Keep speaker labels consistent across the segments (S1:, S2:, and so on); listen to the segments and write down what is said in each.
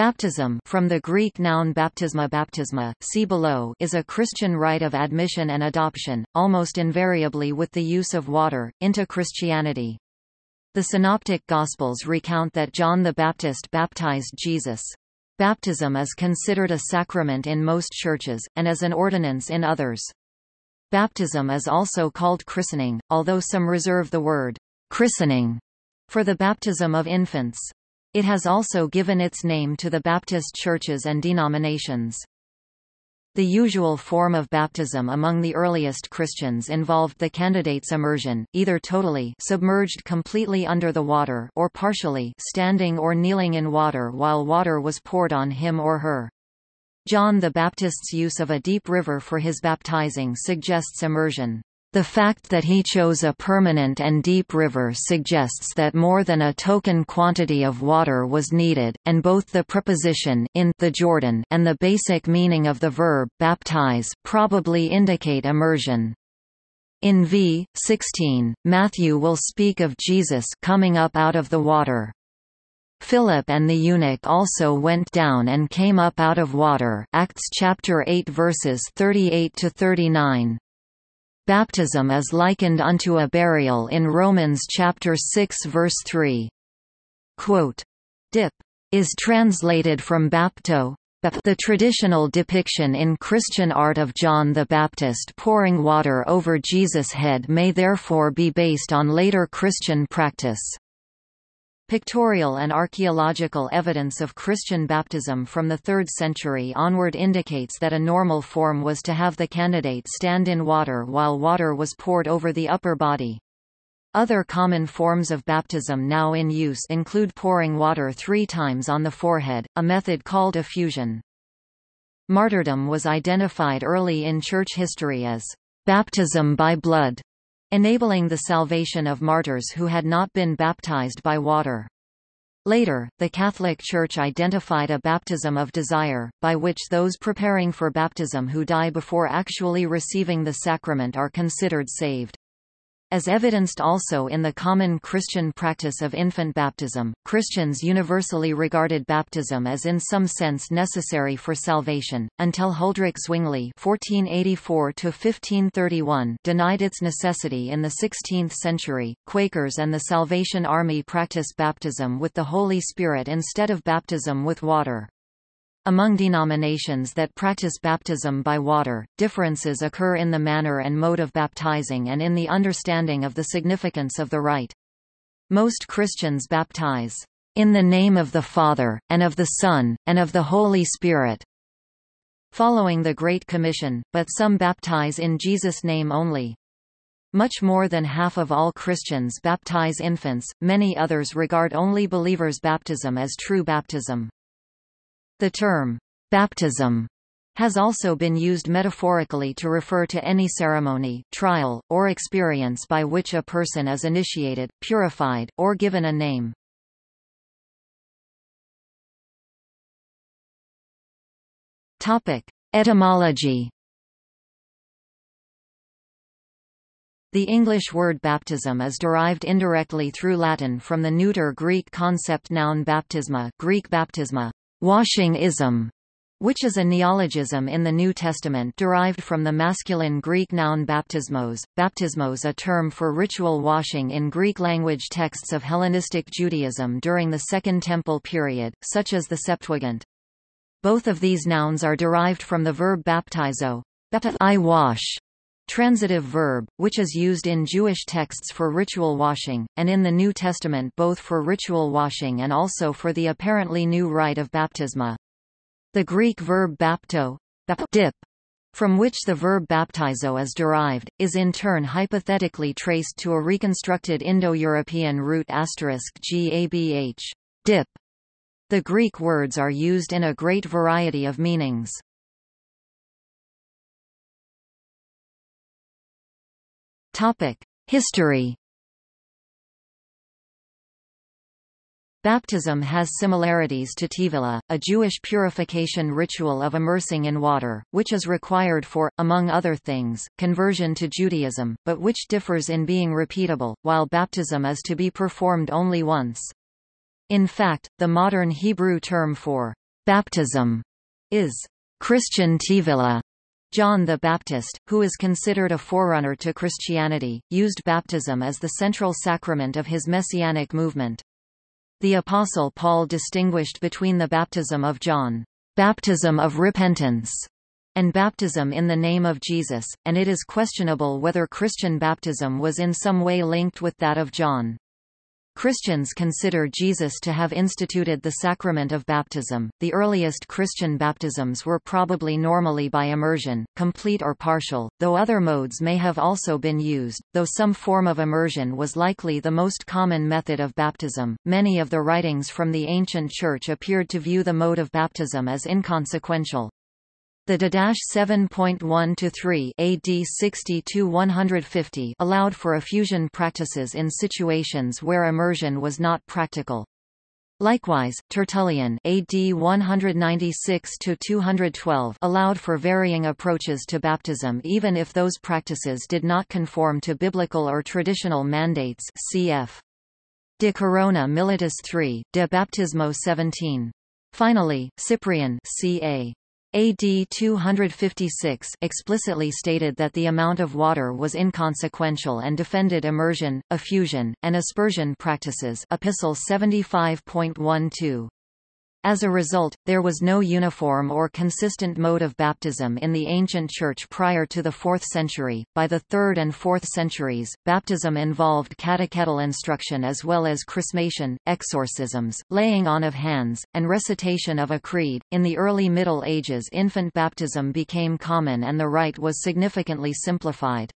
S1: Baptism from the Greek noun baptisma baptisma, see below is a Christian rite of admission and adoption, almost invariably with the use of water, into Christianity. The Synoptic Gospels recount that John the Baptist baptized Jesus. Baptism is considered a sacrament in most churches, and as an ordinance in others. Baptism is also called christening, although some reserve the word christening for the baptism of infants. It has also given its name to the Baptist churches and denominations. The usual form of baptism among the earliest Christians involved the candidate's immersion, either totally submerged completely under the water or partially standing or kneeling in water while water was poured on him or her. John the Baptist's use of a deep river for his baptizing suggests immersion. The fact that he chose a permanent and deep river suggests that more than a token quantity of water was needed, and both the preposition in the Jordan and the basic meaning of the verb baptize probably indicate immersion. In v. 16, Matthew will speak of Jesus coming up out of the water. Philip and the eunuch also went down and came up out of water Acts chapter 8 verses 38 to 39. Baptism is likened unto a burial in Romans chapter 6 verse 3. Quote, dip is translated from bapto, the traditional depiction in Christian art of John the Baptist pouring water over Jesus' head may therefore be based on later Christian practice. Pictorial and archaeological evidence of Christian baptism from the 3rd century onward indicates that a normal form was to have the candidate stand in water while water was poured over the upper body. Other common forms of baptism now in use include pouring water three times on the forehead, a method called effusion. Martyrdom was identified early in church history as baptism by blood enabling the salvation of martyrs who had not been baptized by water. Later, the Catholic Church identified a baptism of desire, by which those preparing for baptism who die before actually receiving the sacrament are considered saved. As evidenced also in the common Christian practice of infant baptism, Christians universally regarded baptism as in some sense necessary for salvation, until Huldrych Zwingli (1484–1531) denied its necessity in the 16th century. Quakers and the Salvation Army practice baptism with the Holy Spirit instead of baptism with water. Among denominations that practice baptism by water, differences occur in the manner and mode of baptizing and in the understanding of the significance of the rite. Most Christians baptize, "...in the name of the Father, and of the Son, and of the Holy Spirit." Following the Great Commission, but some baptize in Jesus' name only. Much more than half of all Christians baptize infants, many others regard only believers' baptism as true baptism. The term, baptism, has also been used metaphorically to refer to any ceremony, trial, or experience by which a person is initiated, purified, or given a name. Topic: Etymology The English word baptism is derived indirectly through Latin from the neuter Greek concept noun baptisma Greek baptisma, Washing-ism, which is a neologism in the New Testament derived from the masculine Greek noun baptismos, baptismos a term for ritual washing in Greek-language texts of Hellenistic Judaism during the Second Temple period, such as the Septuagint. Both of these nouns are derived from the verb baptizo, I wash, transitive verb, which is used in Jewish texts for ritual washing, and in the New Testament both for ritual washing and also for the apparently new rite of baptisma. The Greek verb bapto, dip, from which the verb baptizo is derived, is in turn hypothetically traced to a reconstructed Indo-European root asterisk gabh, dip. The Greek words are used in a great variety of meanings. History Baptism has similarities to Tevilah, a Jewish purification ritual of immersing in water, which is required for, among other things, conversion to Judaism, but which differs in being repeatable, while baptism is to be performed only once. In fact, the modern Hebrew term for baptism is Christian Tevilah. John the Baptist, who is considered a forerunner to Christianity, used baptism as the central sacrament of his messianic movement. The Apostle Paul distinguished between the baptism of John, baptism of repentance, and baptism in the name of Jesus, and it is questionable whether Christian baptism was in some way linked with that of John. Christians consider Jesus to have instituted the sacrament of baptism. The earliest Christian baptisms were probably normally by immersion, complete or partial, though other modes may have also been used, though some form of immersion was likely the most common method of baptism. Many of the writings from the ancient church appeared to view the mode of baptism as inconsequential. The Didache 7.1-3 AD 60-150 allowed for effusion practices in situations where immersion was not practical. Likewise, Tertullian AD 196-212 allowed for varying approaches to baptism even if those practices did not conform to biblical or traditional mandates cf. De Corona Militis 3, De Baptismo 17. Finally, Cyprian ca. AD 256 explicitly stated that the amount of water was inconsequential and defended immersion, effusion, and aspersion practices Epistle 75.12. As a result, there was no uniform or consistent mode of baptism in the ancient Church prior to the 4th century. By the 3rd and 4th centuries, baptism involved catechetical instruction as well as chrismation, exorcisms, laying on of hands, and recitation of a creed. In the early Middle Ages, infant baptism became common and the rite was significantly simplified.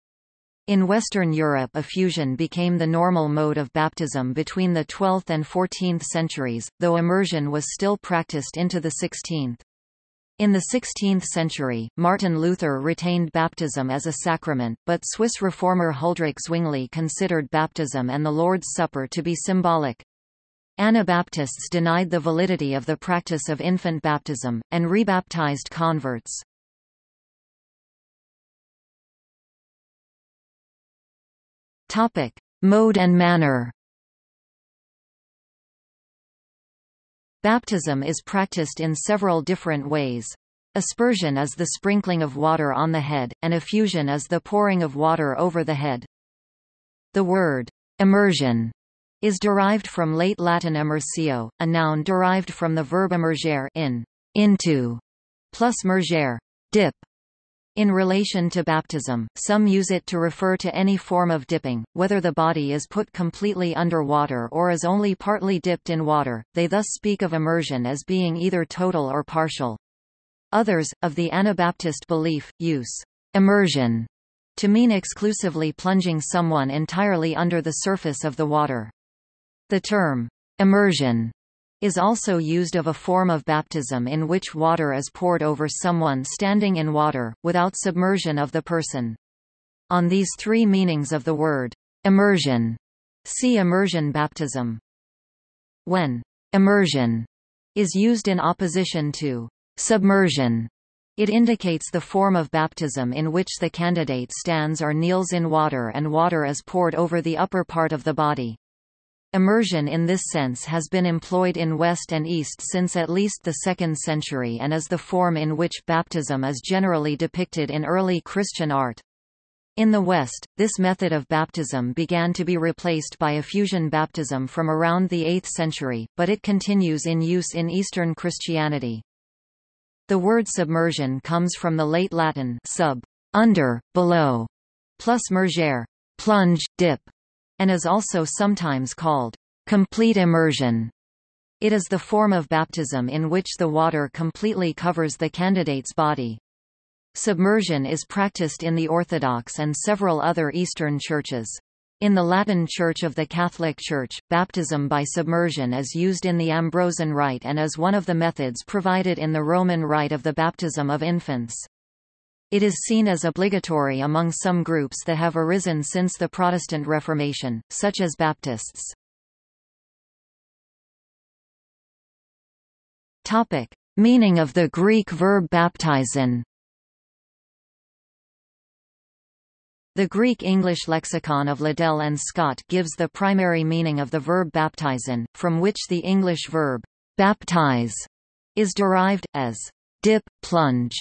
S1: In Western Europe effusion became the normal mode of baptism between the 12th and 14th centuries, though immersion was still practiced into the 16th. In the 16th century, Martin Luther retained baptism as a sacrament, but Swiss reformer Huldrych Zwingli considered baptism and the Lord's Supper to be symbolic. Anabaptists denied the validity of the practice of infant baptism, and rebaptized converts. Topic: Mode and manner. Baptism is practiced in several different ways. Aspersion is the sprinkling of water on the head, and effusion is the pouring of water over the head. The word immersion is derived from late Latin immersio, a noun derived from the verb immergere in into plus mergere dip in relation to baptism, some use it to refer to any form of dipping, whether the body is put completely under water or is only partly dipped in water, they thus speak of immersion as being either total or partial. Others, of the Anabaptist belief, use immersion to mean exclusively plunging someone entirely under the surface of the water. The term immersion is also used of a form of baptism in which water is poured over someone standing in water, without submersion of the person. On these three meanings of the word immersion, see immersion baptism. When immersion is used in opposition to submersion, it indicates the form of baptism in which the candidate stands or kneels in water and water is poured over the upper part of the body. Immersion in this sense has been employed in West and East since at least the 2nd century and is the form in which baptism is generally depicted in early Christian art. In the West, this method of baptism began to be replaced by effusion baptism from around the 8th century, but it continues in use in Eastern Christianity. The word submersion comes from the late Latin sub, under, below, plus mergere, plunge, dip, and is also sometimes called complete immersion. It is the form of baptism in which the water completely covers the candidate's body. Submersion is practiced in the Orthodox and several other Eastern churches. In the Latin Church of the Catholic Church, baptism by submersion is used in the Ambrosian Rite and is one of the methods provided in the Roman Rite of the baptism of infants. It is seen as obligatory among some groups that have arisen since the Protestant Reformation, such as Baptists. Topic. Meaning of the Greek verb baptizein The Greek-English lexicon of Liddell and Scott gives the primary meaning of the verb baptizein, from which the English verb baptize is derived, as dip, plunge,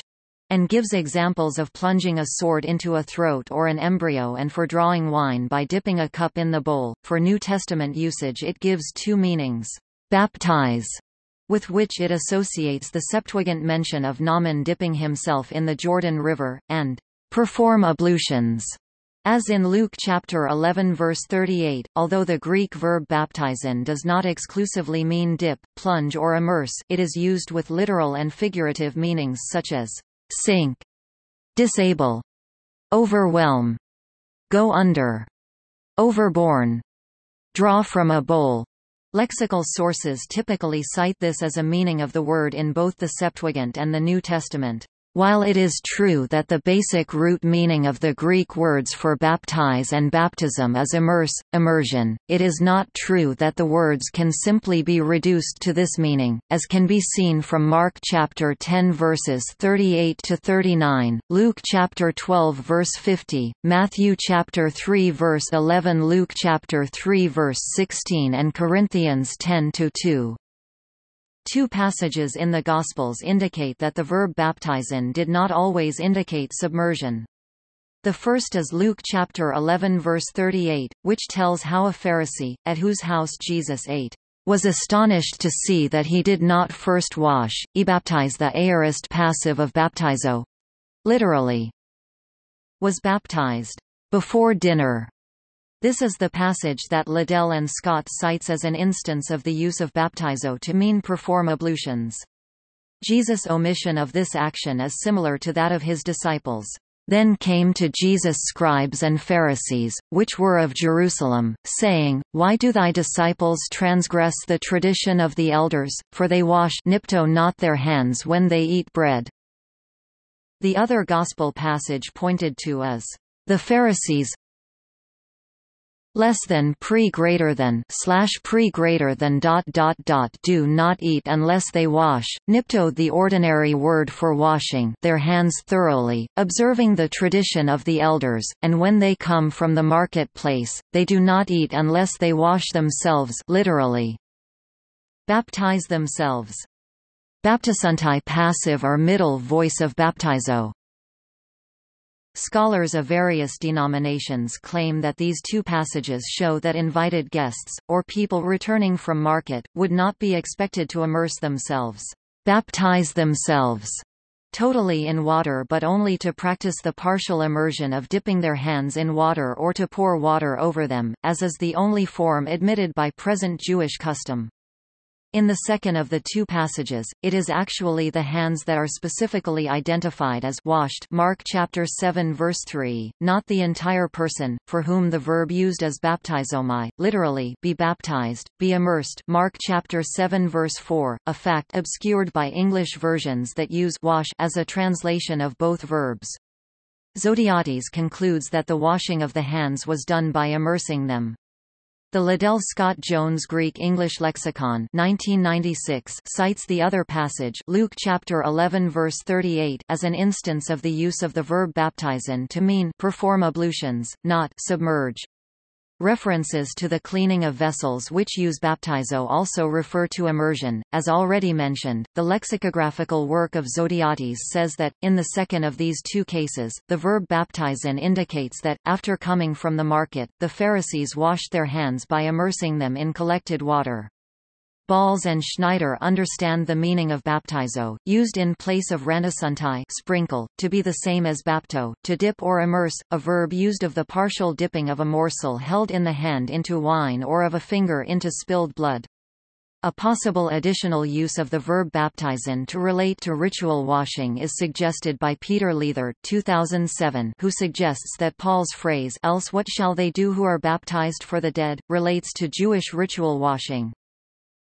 S1: and gives examples of plunging a sword into a throat or an embryo and for drawing wine by dipping a cup in the bowl. For New Testament usage it gives two meanings. Baptize, with which it associates the Septuagint mention of Naaman dipping himself in the Jordan River, and perform ablutions, as in Luke chapter 11 verse 38, although the Greek verb baptizein does not exclusively mean dip, plunge or immerse it is used with literal and figurative meanings such as sink, disable, overwhelm, go under, overborne, draw from a bowl. Lexical sources typically cite this as a meaning of the word in both the Septuagint and the New Testament. While it is true that the basic root meaning of the Greek words for baptize and baptism is immerse, immersion, it is not true that the words can simply be reduced to this meaning, as can be seen from Mark chapter 10 verses 38 to 39, Luke chapter 12 verse 50, Matthew chapter 3 verse 11, Luke chapter 3 verse 16 and Corinthians 10 to 2. Two passages in the Gospels indicate that the verb baptizein did not always indicate submersion. The first is Luke chapter 11 verse 38, which tells how a Pharisee, at whose house Jesus ate, was astonished to see that he did not first wash, ebaptize the aorist passive of baptizo. Literally, was baptized before dinner. This is the passage that Liddell and Scott cites as an instance of the use of baptizo to mean perform ablutions. Jesus' omission of this action is similar to that of his disciples. Then came to Jesus scribes and Pharisees, which were of Jerusalem, saying, Why do thy disciples transgress the tradition of the elders, for they wash nipto not their hands when they eat bread? The other Gospel passage pointed to is, The Pharisees, less than pre greater than slash pre greater than dot dot dot do not eat unless they wash. Nipto the ordinary word for washing their hands thoroughly observing the tradition of the elders and when they come from the marketplace they do not eat unless they wash themselves literally. Baptize themselves. Baptisantai passive or middle voice of baptizo Scholars of various denominations claim that these two passages show that invited guests, or people returning from market, would not be expected to immerse themselves, baptize themselves, totally in water but only to practice the partial immersion of dipping their hands in water or to pour water over them, as is the only form admitted by present Jewish custom. In the second of the two passages, it is actually the hands that are specifically identified as washed Mark chapter 7 verse 3, not the entire person, for whom the verb used as baptizomai, literally be baptized, be immersed Mark chapter 7 verse 4, a fact obscured by English versions that use wash as a translation of both verbs. Zodhiates concludes that the washing of the hands was done by immersing them. The Liddell Scott Jones Greek-English Lexicon 1996 cites the other passage Luke chapter 11 verse 38 as an instance of the use of the verb baptizein to mean perform ablutions, not submerge. References to the cleaning of vessels which use baptizo also refer to immersion. As already mentioned, the lexicographical work of Zodhiates says that, in the second of these two cases, the verb baptizein indicates that, after coming from the market, the Pharisees washed their hands by immersing them in collected water. Balz and Schneider understand the meaning of baptizo, used in place of ranasuntai sprinkle, to be the same as bapto, to dip or immerse, a verb used of the partial dipping of a morsel held in the hand into wine or of a finger into spilled blood. A possible additional use of the verb baptizein to relate to ritual washing is suggested by Peter Leithart 2007, who suggests that Paul's phrase else what shall they do who are baptized for the dead, relates to Jewish ritual washing.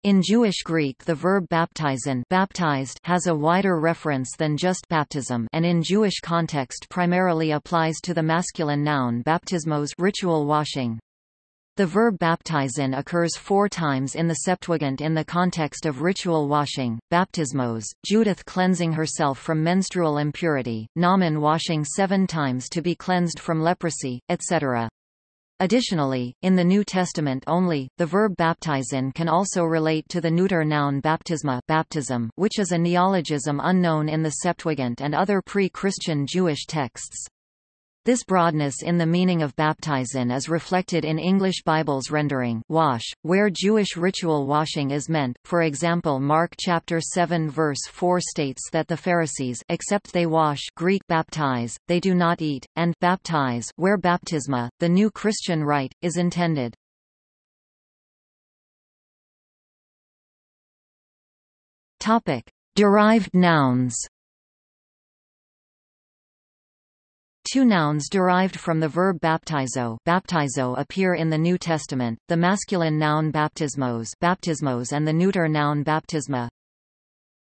S1: In Jewish Greek the verb baptizein baptized has a wider reference than just baptism and in Jewish context primarily applies to the masculine noun baptismos ritual washing. The verb baptizein occurs four times in the Septuagint in the context of ritual washing, baptismos, Judith cleansing herself from menstrual impurity, Naaman washing seven times to be cleansed from leprosy, etc. Additionally, in the New Testament only, the verb baptizein can also relate to the neuter noun baptisma baptism, which is a neologism unknown in the Septuagint and other pre-Christian Jewish texts. This broadness in the meaning of baptizein is reflected in English Bible's rendering wash, where Jewish ritual washing is meant. For example, Mark chapter 7 verse 4 states that the Pharisees except they wash Greek baptize, they do not eat, and baptize where baptisma, the new Christian rite, is intended. Topic: Derived nouns. Two nouns derived from the verb baptizo, baptizo appear in the New Testament, the masculine noun baptismos, baptismos and the neuter noun baptisma.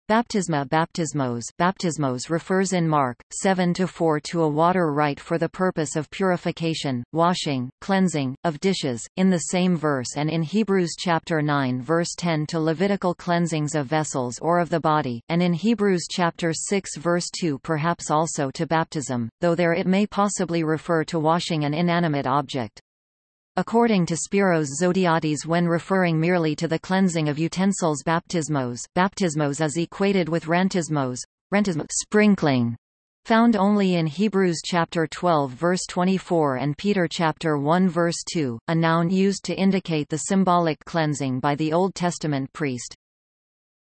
S1: Baptisma baptismos baptismos refers in Mark 7 to 4 to a water rite for the purpose of purification, washing, cleansing, of dishes, in the same verse and in Hebrews chapter 9 verse 10 to Levitical cleansings of vessels or of the body, and in Hebrews chapter 6 verse 2 perhaps also to baptism, though there it may possibly refer to washing an inanimate object. According to Spiros Zodhiates when referring merely to the cleansing of utensils baptismos, baptismos is equated with rantismos, rantismos sprinkling, found only in Hebrews chapter 12 verse 24 and Peter chapter 1 verse 2, a noun used to indicate the symbolic cleansing by the Old Testament priest.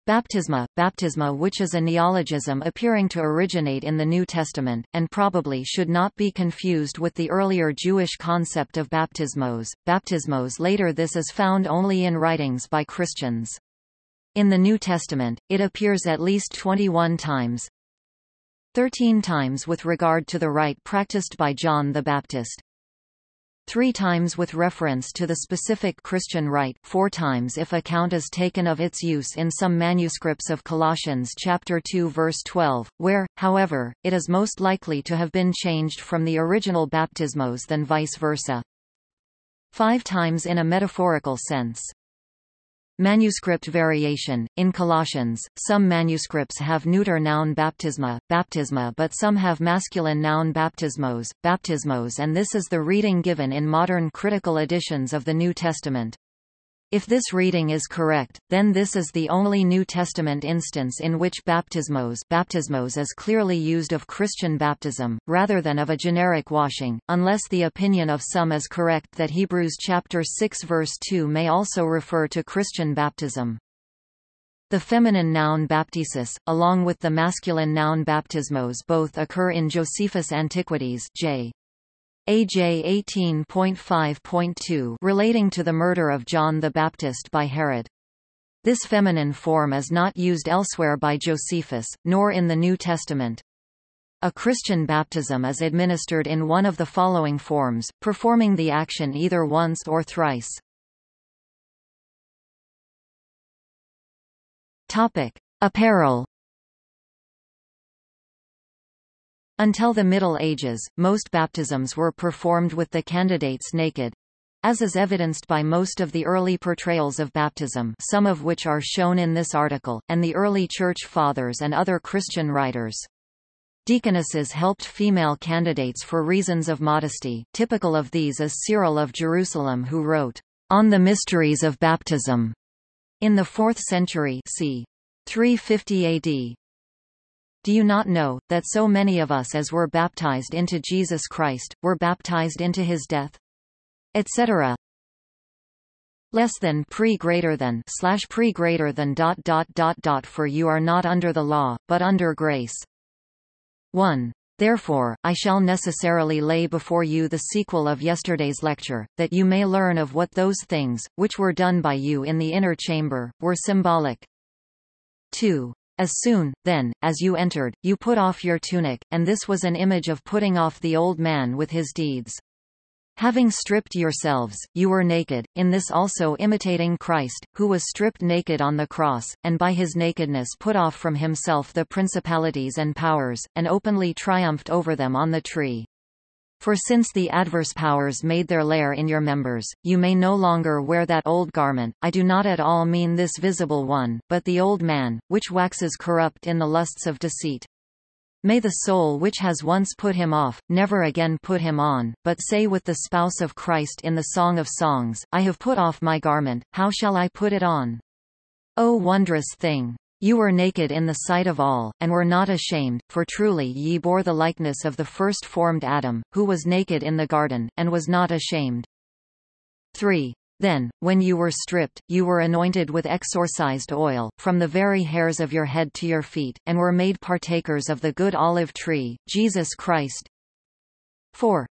S1: Baptisma, baptisma which is a neologism appearing to originate in the New Testament, and probably should not be confused with the earlier Jewish concept of baptismos. Baptismos later this is found only in writings by Christians. In the New Testament, it appears at least 21 times, 13 times with regard to the rite practiced by John the Baptist three times with reference to the specific Christian rite, four times if account is taken of its use in some manuscripts of Colossians chapter 2 verse 12, where, however, it is most likely to have been changed from the original baptismos than vice versa. Five times in a metaphorical sense. Manuscript variation. In Colossians, some manuscripts have neuter noun baptisma, baptisma but some have masculine noun baptismos, baptismos and this is the reading given in modern critical editions of the New Testament. If this reading is correct, then this is the only New Testament instance in which baptismos, baptismos is clearly used of Christian baptism, rather than of a generic washing, unless the opinion of some is correct that Hebrews chapter 6 verse 2 may also refer to Christian baptism. The feminine noun baptisis, along with the masculine noun baptismos both occur in Josephus Antiquities J. AJ 18.5.2 relating to the murder of John the Baptist by Herod. This feminine form is not used elsewhere by Josephus, nor in the New Testament. A Christian baptism is administered in one of the following forms, performing the action either once or thrice. Topic: Apparel Until the Middle Ages, most baptisms were performed with the candidates naked, as is evidenced by most of the early portrayals of baptism some of which are shown in this article, and the early Church Fathers and other Christian writers. Deaconesses helped female candidates for reasons of modesty, typical of these is Cyril of Jerusalem who wrote, On the Mysteries of Baptism, in the 4th century c. 350 AD. Do you not know, that so many of us as were baptized into Jesus Christ, were baptized into his death? Etc. Less than pre greater than slash pre greater than dot dot dot dot for you are not under the law, but under grace. 1. Therefore, I shall necessarily lay before you the sequel of yesterday's lecture, that you may learn of what those things, which were done by you in the inner chamber, were symbolic. 2. As soon, then, as you entered, you put off your tunic, and this was an image of putting off the old man with his deeds. Having stripped yourselves, you were naked, in this also imitating Christ, who was stripped naked on the cross, and by his nakedness put off from himself the principalities and powers, and openly triumphed over them on the tree. For since the adverse powers made their lair in your members, you may no longer wear that old garment, I do not at all mean this visible one, but the old man, which waxes corrupt in the lusts of deceit. May the soul which has once put him off, never again put him on, but say with the spouse of Christ in the Song of Songs, I have put off my garment, how shall I put it on? O wondrous thing! You were naked in the sight of all, and were not ashamed, for truly ye bore the likeness of the first formed Adam, who was naked in the garden, and was not ashamed. 3. Then, when you were stripped, you were anointed with exorcised oil, from the very hairs of your head to your feet, and were made partakers of the good olive tree, Jesus Christ. 4.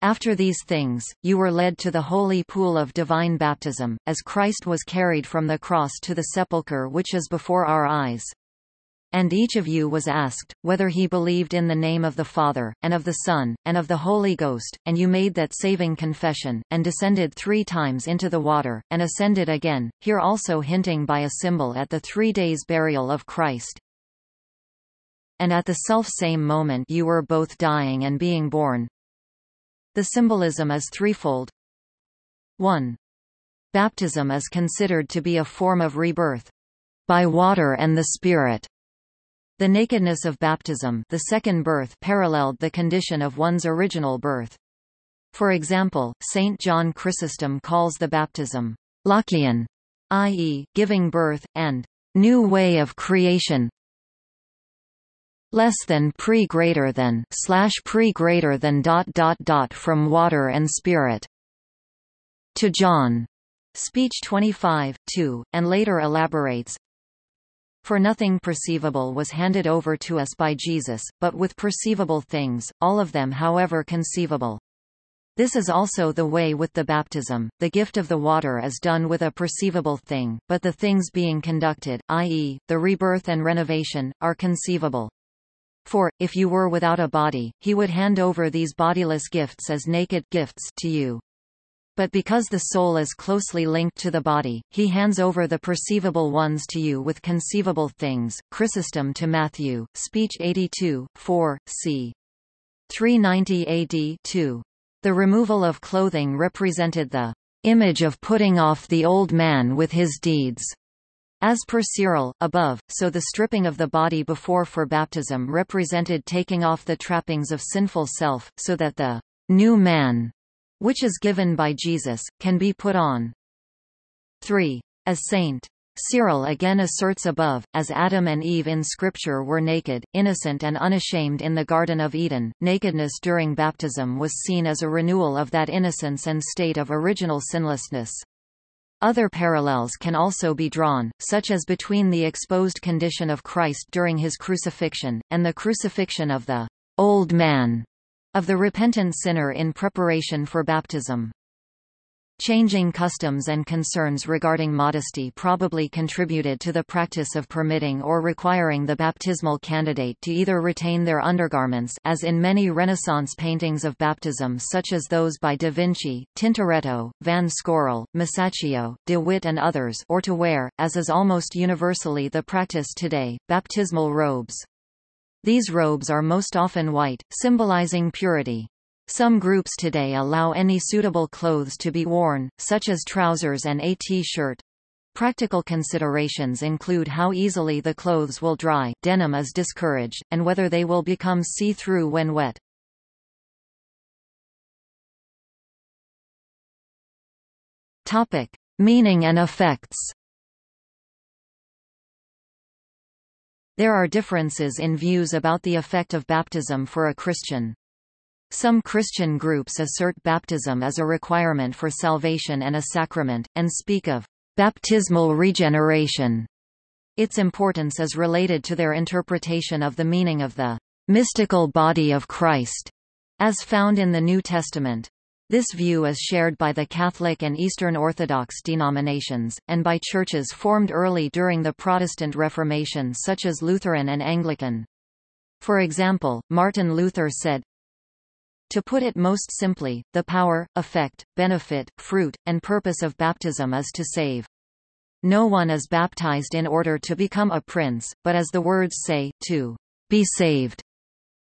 S1: After these things, you were led to the holy pool of divine baptism, as Christ was carried from the cross to the sepulchre which is before our eyes. And each of you was asked, whether he believed in the name of the Father, and of the Son, and of the Holy Ghost, and you made that saving confession, and descended three times into the water, and ascended again, here also hinting by a symbol at the three days' burial of Christ. And at the self-same moment you were both dying and being born. The symbolism is threefold. 1. Baptism is considered to be a form of rebirth by water and the Spirit. The nakedness of baptism the second birth paralleled the condition of one's original birth. For example, St. John Chrysostom calls the baptism «Lochion», i.e., giving birth, and «new way of creation» less than pre greater than slash pre greater than dot dot dot from water and spirit to John speech 25 2 and later elaborates for nothing perceivable was handed over to us by Jesus, but with perceivable things, all of them however conceivable. This is also the way with the baptism, the gift of the water is done with a perceivable thing, but the things being conducted, i.e., the rebirth and renovation, are conceivable. For, if you were without a body, he would hand over these bodiless gifts as naked gifts to you. But because the soul is closely linked to the body, he hands over the perceivable ones to you with conceivable things. Chrysostom to Matthew, speech 82, 4, c. 390 AD 2. The removal of clothing represented the image of putting off the old man with his deeds. As per Cyril, above, so the stripping of the body before for baptism represented taking off the trappings of sinful self, so that the new man which is given by Jesus, can be put on. 3. As St. Cyril again asserts above, as Adam and Eve in Scripture were naked, innocent and unashamed in the Garden of Eden, nakedness during baptism was seen as a renewal of that innocence and state of original sinlessness. Other parallels can also be drawn, such as between the exposed condition of Christ during his crucifixion, and the crucifixion of the old man of the repentant sinner in preparation for baptism. Changing customs and concerns regarding modesty probably contributed to the practice of permitting or requiring the baptismal candidate to either retain their undergarments as in many Renaissance paintings of baptism such as those by Da Vinci, Tintoretto, Van Scorel, Masaccio, de Witt and others or to wear, as is almost universally the practice today, baptismal robes. These robes are most often white, symbolizing purity. Some groups today allow any suitable clothes to be worn, such as trousers and a t-shirt. Practical considerations include how easily the clothes will dry denim is discouraged, and whether they will become see-through when wet. Topic. Meaning and effects There are differences in views about the effect of baptism for a Christian. Some Christian groups assert baptism as a requirement for salvation and a sacrament, and speak of baptismal regeneration. Its importance is related to their interpretation of the meaning of the mystical body of Christ, as found in the New Testament. This view is shared by the Catholic and Eastern Orthodox denominations, and by churches formed early during the Protestant Reformation such as Lutheran and Anglican. For example, Martin Luther said, to put it most simply, the power, effect, benefit, fruit, and purpose of baptism is to save. No one is baptized in order to become a prince, but as the words say, to be saved.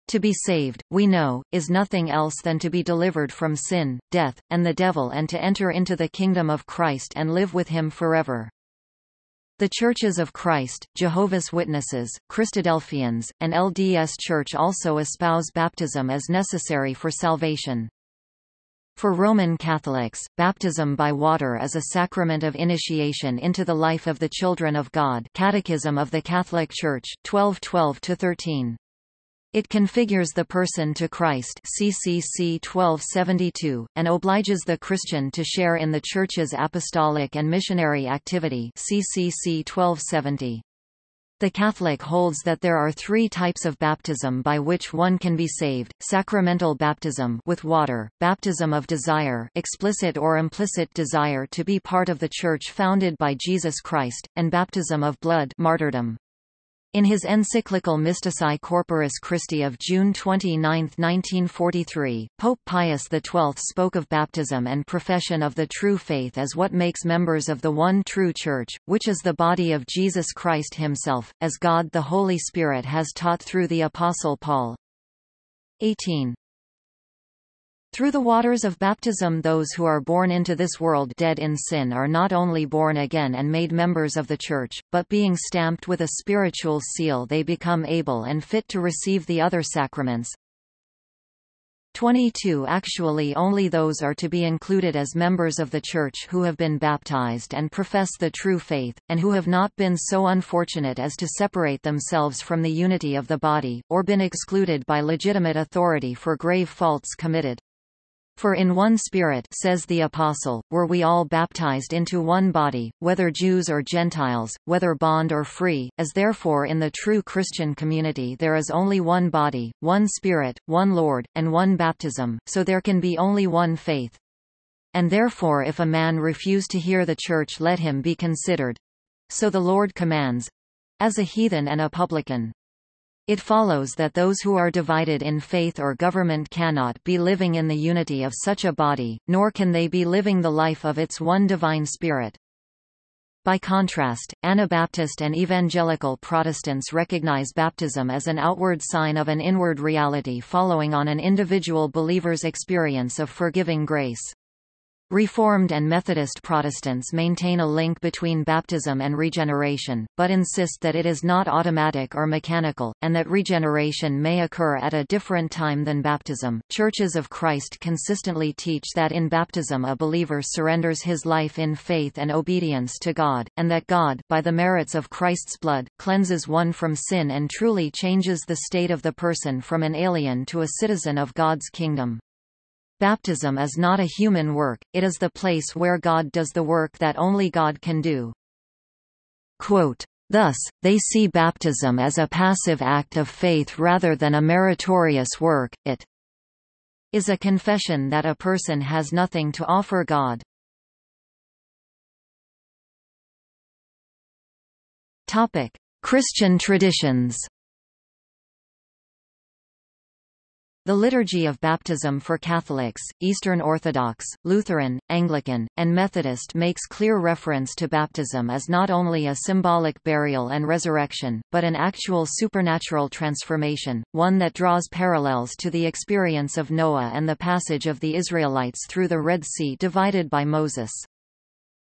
S1: To be saved, we know, is nothing else than to be delivered from sin, death, and the devil and to enter into the kingdom of Christ and live with him forever. The Churches of Christ, Jehovah's Witnesses, Christadelphians, and LDS Church also espouse baptism as necessary for salvation. For Roman Catholics, baptism by water is a sacrament of initiation into the life of the children of God Catechism of the Catholic Church, 1212-13. It configures the person to Christ CCC 1272, and obliges the Christian to share in the Church's apostolic and missionary activity CCC 1270. The Catholic holds that there are three types of baptism by which one can be saved, sacramental baptism with water, baptism of desire explicit or implicit desire to be part of the Church founded by Jesus Christ, and baptism of blood martyrdom. In his encyclical Mystici Corporis Christi of June 29, 1943, Pope Pius XII spoke of baptism and profession of the true faith as what makes members of the one true Church, which is the body of Jesus Christ himself, as God the Holy Spirit has taught through the Apostle Paul. 18. Through the waters of baptism those who are born into this world dead in sin are not only born again and made members of the Church, but being stamped with a spiritual seal they become able and fit to receive the other sacraments. 22 Actually only those are to be included as members of the Church who have been baptized and profess the true faith, and who have not been so unfortunate as to separate themselves from the unity of the body, or been excluded by legitimate authority for grave faults committed. For in one Spirit says the Apostle, were we all baptized into one body, whether Jews or Gentiles, whether bond or free, as therefore in the true Christian community there is only one body, one Spirit, one Lord, and one baptism, so there can be only one faith. And therefore if a man refuse to hear the Church let him be considered. So the Lord commands. As a heathen and a publican. It follows that those who are divided in faith or government cannot be living in the unity of such a body, nor can they be living the life of its one divine Spirit. By contrast, Anabaptist and evangelical Protestants recognize baptism as an outward sign of an inward reality following on an individual believer's experience of forgiving grace. Reformed and Methodist Protestants maintain a link between baptism and regeneration, but insist that it is not automatic or mechanical, and that regeneration may occur at a different time than baptism. Churches of Christ consistently teach that in baptism a believer surrenders his life in faith and obedience to God, and that God, by the merits of Christ's blood, cleanses one from sin and truly changes the state of the person from an alien to a citizen of God's kingdom. Baptism is not a human work, it is the place where God does the work that only God can do. Quote, Thus, they see baptism as a passive act of faith rather than a meritorious work, it is a confession that a person has nothing to offer God. Christian traditions The Liturgy of Baptism for Catholics, Eastern Orthodox, Lutheran, Anglican, and Methodist makes clear reference to baptism as not only a symbolic burial and resurrection, but an actual supernatural transformation, one that draws parallels to the experience of Noah and the passage of the Israelites through the Red Sea divided by Moses.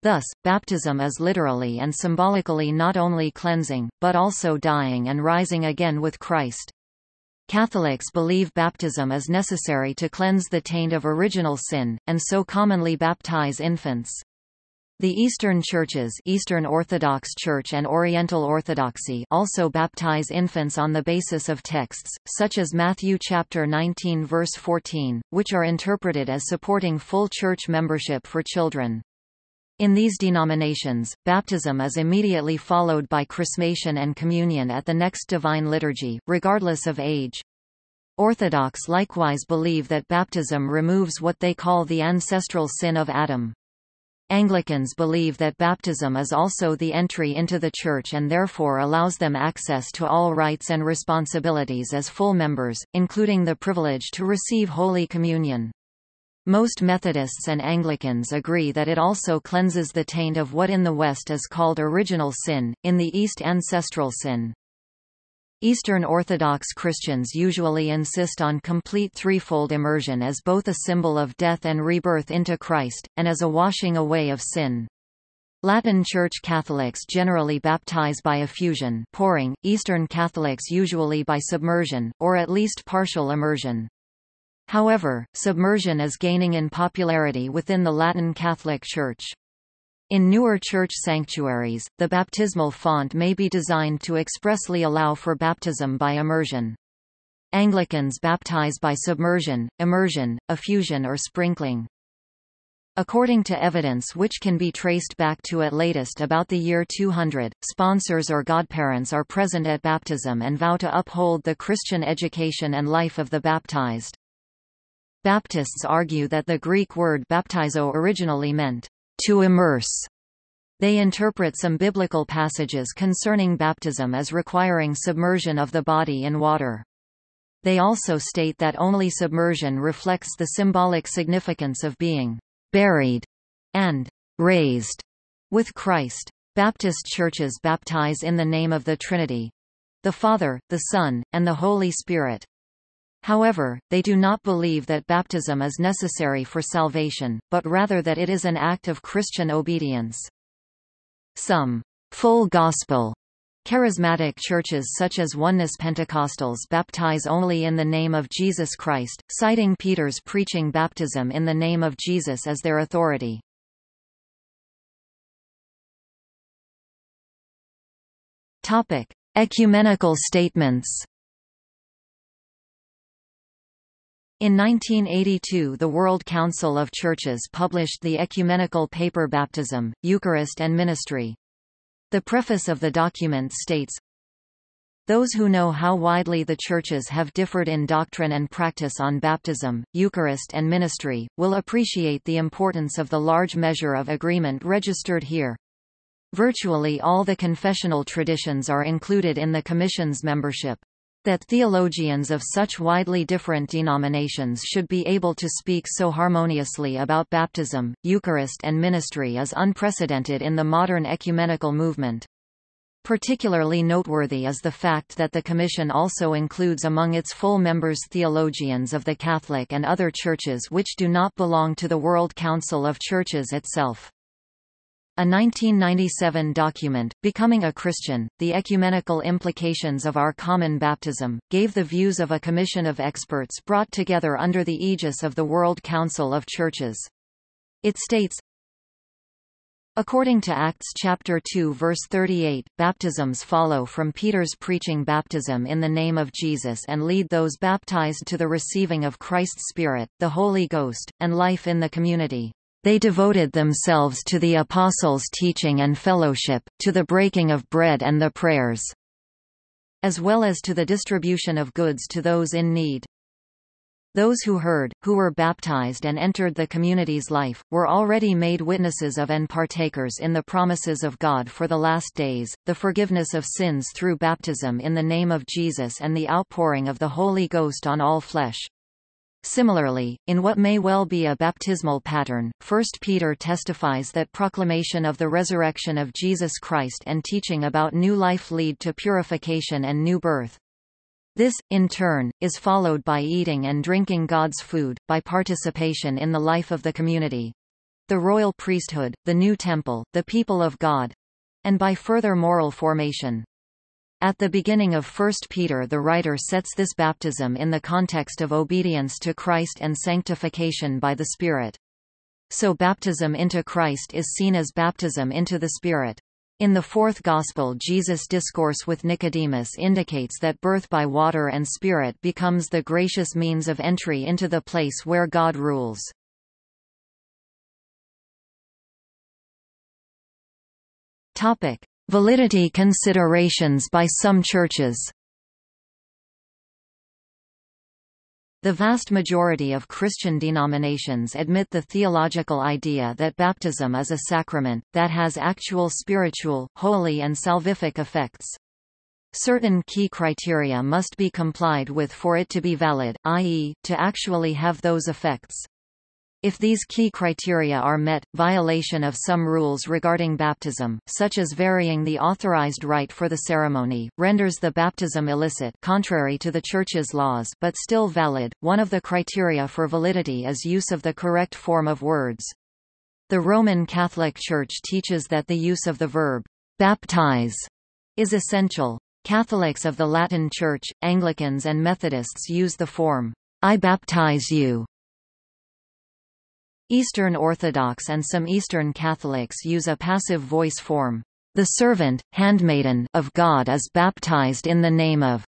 S1: Thus, baptism is literally and symbolically not only cleansing, but also dying and rising again with Christ. Catholics believe baptism is necessary to cleanse the taint of original sin, and so commonly baptize infants. The Eastern Churches Eastern Orthodox Church and Oriental Orthodoxy also baptize infants on the basis of texts, such as Matthew chapter 19 verse 14, which are interpreted as supporting full church membership for children. In these denominations, baptism is immediately followed by chrismation and communion at the next divine liturgy, regardless of age. Orthodox likewise believe that baptism removes what they call the ancestral sin of Adam. Anglicans believe that baptism is also the entry into the Church and therefore allows them access to all rights and responsibilities as full members, including the privilege to receive Holy Communion. Most Methodists and Anglicans agree that it also cleanses the taint of what in the West is called original sin, in the East ancestral sin. Eastern Orthodox Christians usually insist on complete threefold immersion as both a symbol of death and rebirth into Christ, and as a washing away of sin. Latin Church Catholics generally baptize by effusion pouring, Eastern Catholics usually by submersion, or at least partial immersion. However, submersion is gaining in popularity within the Latin Catholic Church. In newer church sanctuaries, the baptismal font may be designed to expressly allow for baptism by immersion. Anglicans baptize by submersion, immersion, effusion or sprinkling. According to evidence which can be traced back to at latest about the year 200, sponsors or godparents are present at baptism and vow to uphold the Christian education and life of the baptized. Baptists argue that the Greek word baptizo originally meant, to immerse. They interpret some biblical passages concerning baptism as requiring submersion of the body in water. They also state that only submersion reflects the symbolic significance of being buried, and raised with Christ. Baptist churches baptize in the name of the Trinity the Father, the Son, and the Holy Spirit. However, they do not believe that baptism is necessary for salvation, but rather that it is an act of Christian obedience. Some full gospel Charismatic churches such as Oneness Pentecostals baptize only in the name of Jesus Christ, citing Peter's preaching baptism in the name of Jesus as their authority. Topic: Ecumenical statements. In 1982 the World Council of Churches published the ecumenical paper Baptism, Eucharist and Ministry. The preface of the document states, those who know how widely the churches have differed in doctrine and practice on baptism, Eucharist and ministry, will appreciate the importance of the large measure of agreement registered here. Virtually all the confessional traditions are included in the Commission's membership. That theologians of such widely different denominations should be able to speak so harmoniously about baptism, Eucharist and ministry is unprecedented in the modern ecumenical movement. Particularly noteworthy is the fact that the Commission also includes among its full members theologians of the Catholic and other churches which do not belong to the World Council of Churches itself. A 1997 document, Becoming a Christian, The Ecumenical Implications of Our Common Baptism, gave the views of a commission of experts brought together under the aegis of the World Council of Churches. It states, According to Acts chapter 2 verse 38, baptisms follow from Peter's preaching baptism in the name of Jesus and lead those baptized to the receiving of Christ's Spirit, the Holy Ghost, and life in the community. They devoted themselves to the apostles' teaching and fellowship, to the breaking of bread and the prayers, as well as to the distribution of goods to those in need. Those who heard, who were baptized and entered the community's life, were already made witnesses of and partakers in the promises of God for the last days, the forgiveness of sins through baptism in the name of Jesus and the outpouring of the Holy Ghost on all flesh. Similarly, in what may well be a baptismal pattern, 1 Peter testifies that proclamation of the resurrection of Jesus Christ and teaching about new life lead to purification and new birth. This, in turn, is followed by eating and drinking God's food, by participation in the life of the community. The royal priesthood, the new temple, the people of God. And by further moral formation. At the beginning of 1 Peter the writer sets this baptism in the context of obedience to Christ and sanctification by the Spirit. So baptism into Christ is seen as baptism into the Spirit. In the fourth Gospel Jesus' discourse with Nicodemus indicates that birth by water and Spirit becomes the gracious means of entry into the place where God rules. Topic. Validity considerations by some churches The vast majority of Christian denominations admit the theological idea that baptism is a sacrament, that has actual spiritual, holy and salvific effects. Certain key criteria must be complied with for it to be valid, i.e., to actually have those effects. If these key criteria are met, violation of some rules regarding baptism, such as varying the authorized rite for the ceremony, renders the baptism illicit contrary to the Church's laws but still valid. One of the criteria for validity is use of the correct form of words. The Roman Catholic Church teaches that the use of the verb baptize is essential. Catholics of the Latin Church, Anglicans and Methodists use the form I baptize you. Eastern Orthodox and some Eastern Catholics use a passive voice form. The servant, handmaiden of God is baptized in the name of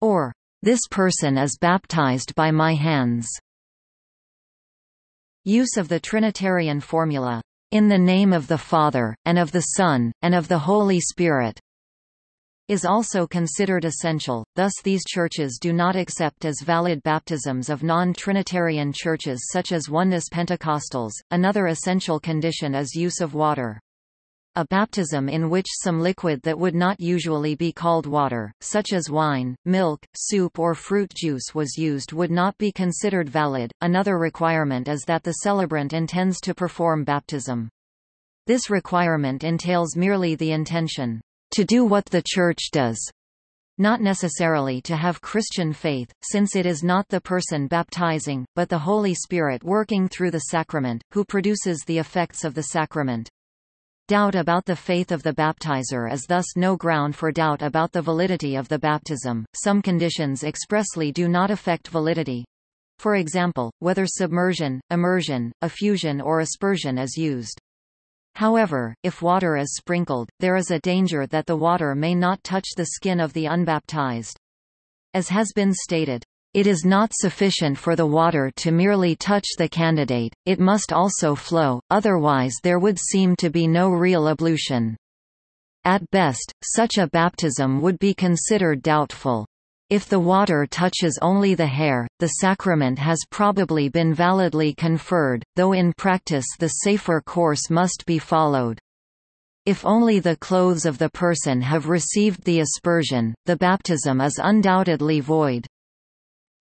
S1: or this person is baptized by my hands. Use of the Trinitarian formula, in the name of the Father, and of the Son, and of the Holy Spirit, is also considered essential, thus these churches do not accept as valid baptisms of non-Trinitarian churches such as Oneness Pentecostals. Another essential condition is use of water. A baptism in which some liquid that would not usually be called water, such as wine, milk, soup or fruit juice was used would not be considered valid. Another requirement is that the celebrant intends to perform baptism. This requirement entails merely the intention to do what the Church does, not necessarily to have Christian faith, since it is not the person baptizing, but the Holy Spirit working through the sacrament, who produces the effects of the sacrament. Doubt about the faith of the baptizer is thus no ground for doubt about the validity of the baptism. Some conditions expressly do not affect validity. For example, whether submersion, immersion, effusion or aspersion is used. However, if water is sprinkled, there is a danger that the water may not touch the skin of the unbaptized. As has been stated, it is not sufficient for the water to merely touch the candidate, it must also flow, otherwise there would seem to be no real ablution. At best, such a baptism would be considered doubtful. If the water touches only the hair, the sacrament has probably been validly conferred, though in practice the safer course must be followed. If only the clothes of the person have received the aspersion, the baptism is undoubtedly void.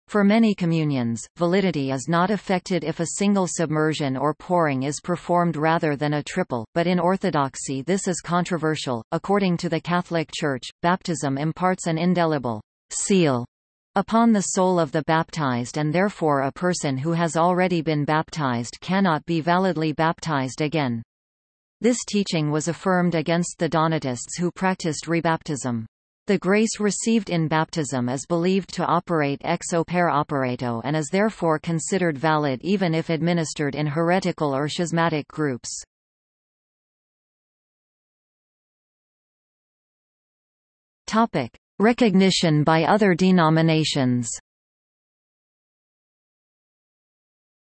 S1: For many communions, validity is not affected if a single submersion or pouring is performed rather than a triple, but in Orthodoxy this is controversial. According to the Catholic Church, baptism imparts an indelible seal upon the soul of the baptized and therefore a person who has already been baptized cannot be validly baptized again. This teaching was affirmed against the Donatists who practiced rebaptism. The grace received in baptism is believed to operate ex opere operato and is therefore considered valid even if administered in heretical or schismatic groups. Topic: Recognition by other denominations.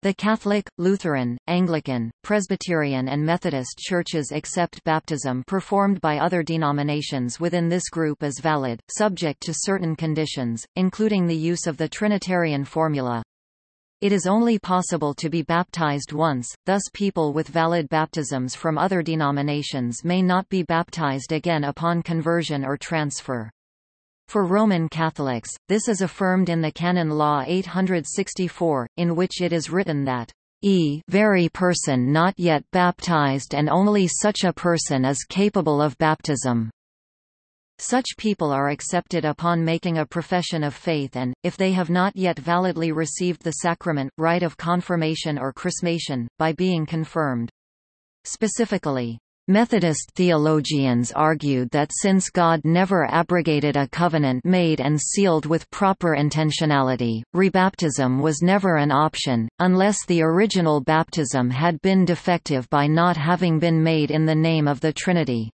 S1: The Catholic, Lutheran, Anglican, Presbyterian and Methodist churches accept baptism performed by other denominations within this group as valid, subject to certain conditions, including the use of the Trinitarian formula. It is only possible to be baptized once, thus people with valid baptisms from other denominations may not be baptized again upon conversion or transfer. For Roman Catholics, this is affirmed in the Canon Law 864, in which it is written that e very person not yet baptized and only such a person is capable of baptism. Such people are accepted upon making a profession of faith and, if they have not yet validly received the sacrament, rite of confirmation or chrismation, by being confirmed. Specifically, Methodist theologians argued that since God never abrogated a covenant made and sealed with proper intentionality, rebaptism was never an option, unless the original baptism had been defective by not having been made in the name of the Trinity.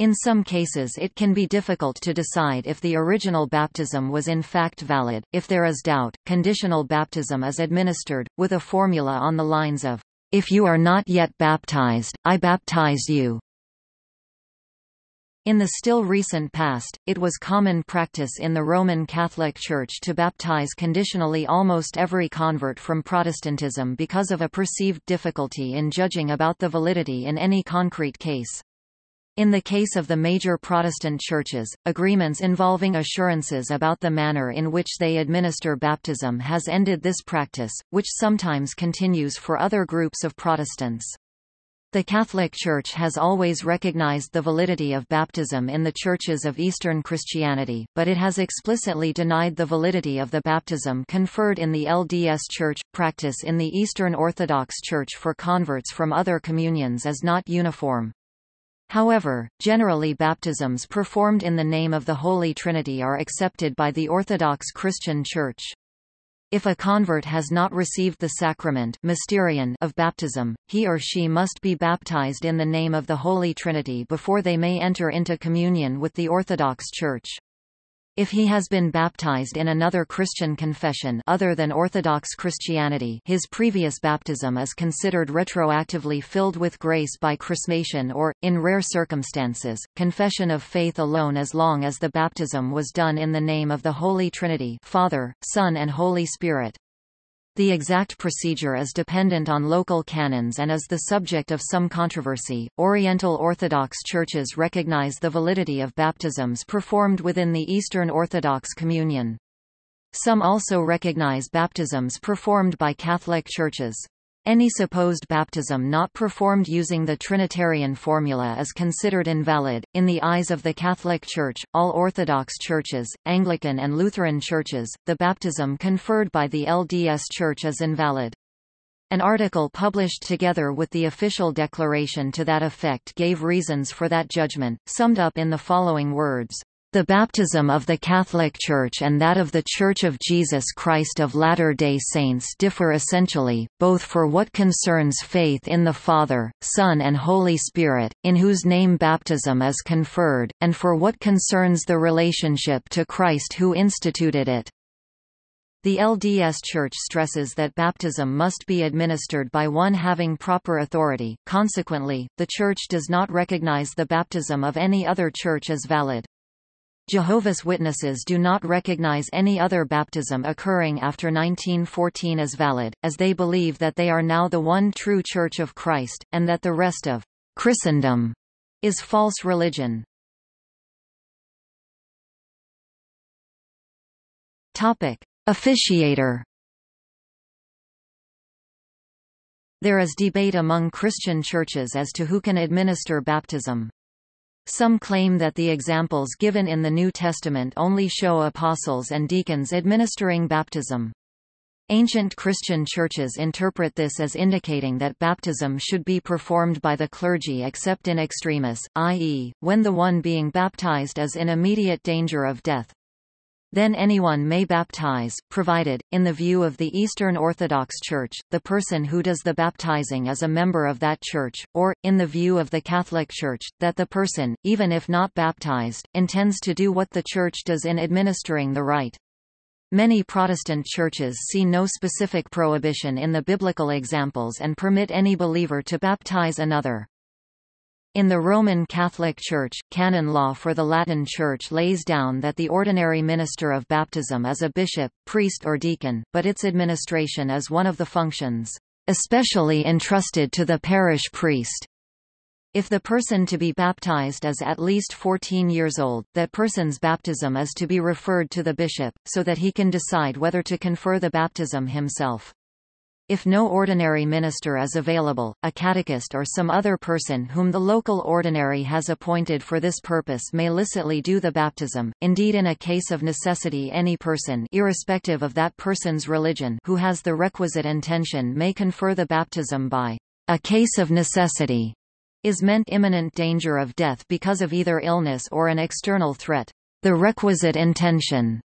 S1: In some cases it can be difficult to decide if the original baptism was in fact valid. If there is doubt, conditional baptism is administered, with a formula on the lines of if you are not yet baptized, I baptize you. In the still recent past, it was common practice in the Roman Catholic Church to baptize conditionally almost every convert from Protestantism because of a perceived difficulty in judging about the validity in any concrete case. In the case of the major Protestant churches, agreements involving assurances about the manner in which they administer baptism has ended this practice, which sometimes continues for other groups of Protestants. The Catholic Church has always recognized the validity of baptism in the churches of Eastern Christianity, but it has explicitly denied the validity of the baptism conferred in the LDS Church. Practice in the Eastern Orthodox Church for converts from other communions is not uniform. However, generally baptisms performed in the name of the Holy Trinity are accepted by the Orthodox Christian Church. If a convert has not received the sacrament mysterion of baptism, he or she must be baptized in the name of the Holy Trinity before they may enter into communion with the Orthodox Church. If he has been baptized in another Christian confession other than Orthodox Christianity his previous baptism is considered retroactively filled with grace by chrismation or, in rare circumstances, confession of faith alone as long as the baptism was done in the name of the Holy Trinity Father, Son and Holy Spirit. The exact procedure is dependent on local canons and is the subject of some controversy. Oriental Orthodox churches recognize the validity of baptisms performed within the Eastern Orthodox Communion. Some also recognize baptisms performed by Catholic churches. Any supposed baptism not performed using the Trinitarian formula is considered invalid. In the eyes of the Catholic Church, all Orthodox churches, Anglican and Lutheran churches, the baptism conferred by the LDS Church is invalid. An article published together with the official declaration to that effect gave reasons for that judgment, summed up in the following words. The baptism of the Catholic Church and that of the Church of Jesus Christ of Latter-day Saints differ essentially, both for what concerns faith in the Father, Son and Holy Spirit, in whose name baptism is conferred, and for what concerns the relationship to Christ who instituted it. The LDS Church stresses that baptism must be administered by one having proper authority, consequently, the Church does not recognize the baptism of any other church as valid. Jehovah's Witnesses do not recognize any other baptism occurring after 1914 as valid, as they believe that they are now the one true Church of Christ, and that the rest of Christendom is false religion. Topic: Officiator. There is debate among Christian churches as to who can administer baptism. Some claim that the examples given in the New Testament only show apostles and deacons administering baptism. Ancient Christian churches interpret this as indicating that baptism should be performed by the clergy except in extremis, i.e., when the one being baptized is in immediate danger of death. Then anyone may baptize, provided, in the view of the Eastern Orthodox Church, the person who does the baptizing is a member of that church, or, in the view of the Catholic Church, that the person, even if not baptized, intends to do what the Church does in administering the rite. Many Protestant churches see no specific prohibition in the biblical examples and permit any believer to baptize another. In the Roman Catholic Church, canon law for the Latin Church lays down that the ordinary minister of baptism is a bishop, priest or deacon, but its administration is one of the functions, especially entrusted to the parish priest. If the person to be baptized is at least 14 years old, that person's baptism is to be referred to the bishop, so that he can decide whether to confer the baptism himself. If no ordinary minister is available, a catechist or some other person whom the local ordinary has appointed for this purpose may licitly do the baptism. Indeed in a case of necessity any person irrespective of that person's religion who has the requisite intention may confer the baptism by a case of necessity is meant imminent danger of death because of either illness or an external threat. The requisite intention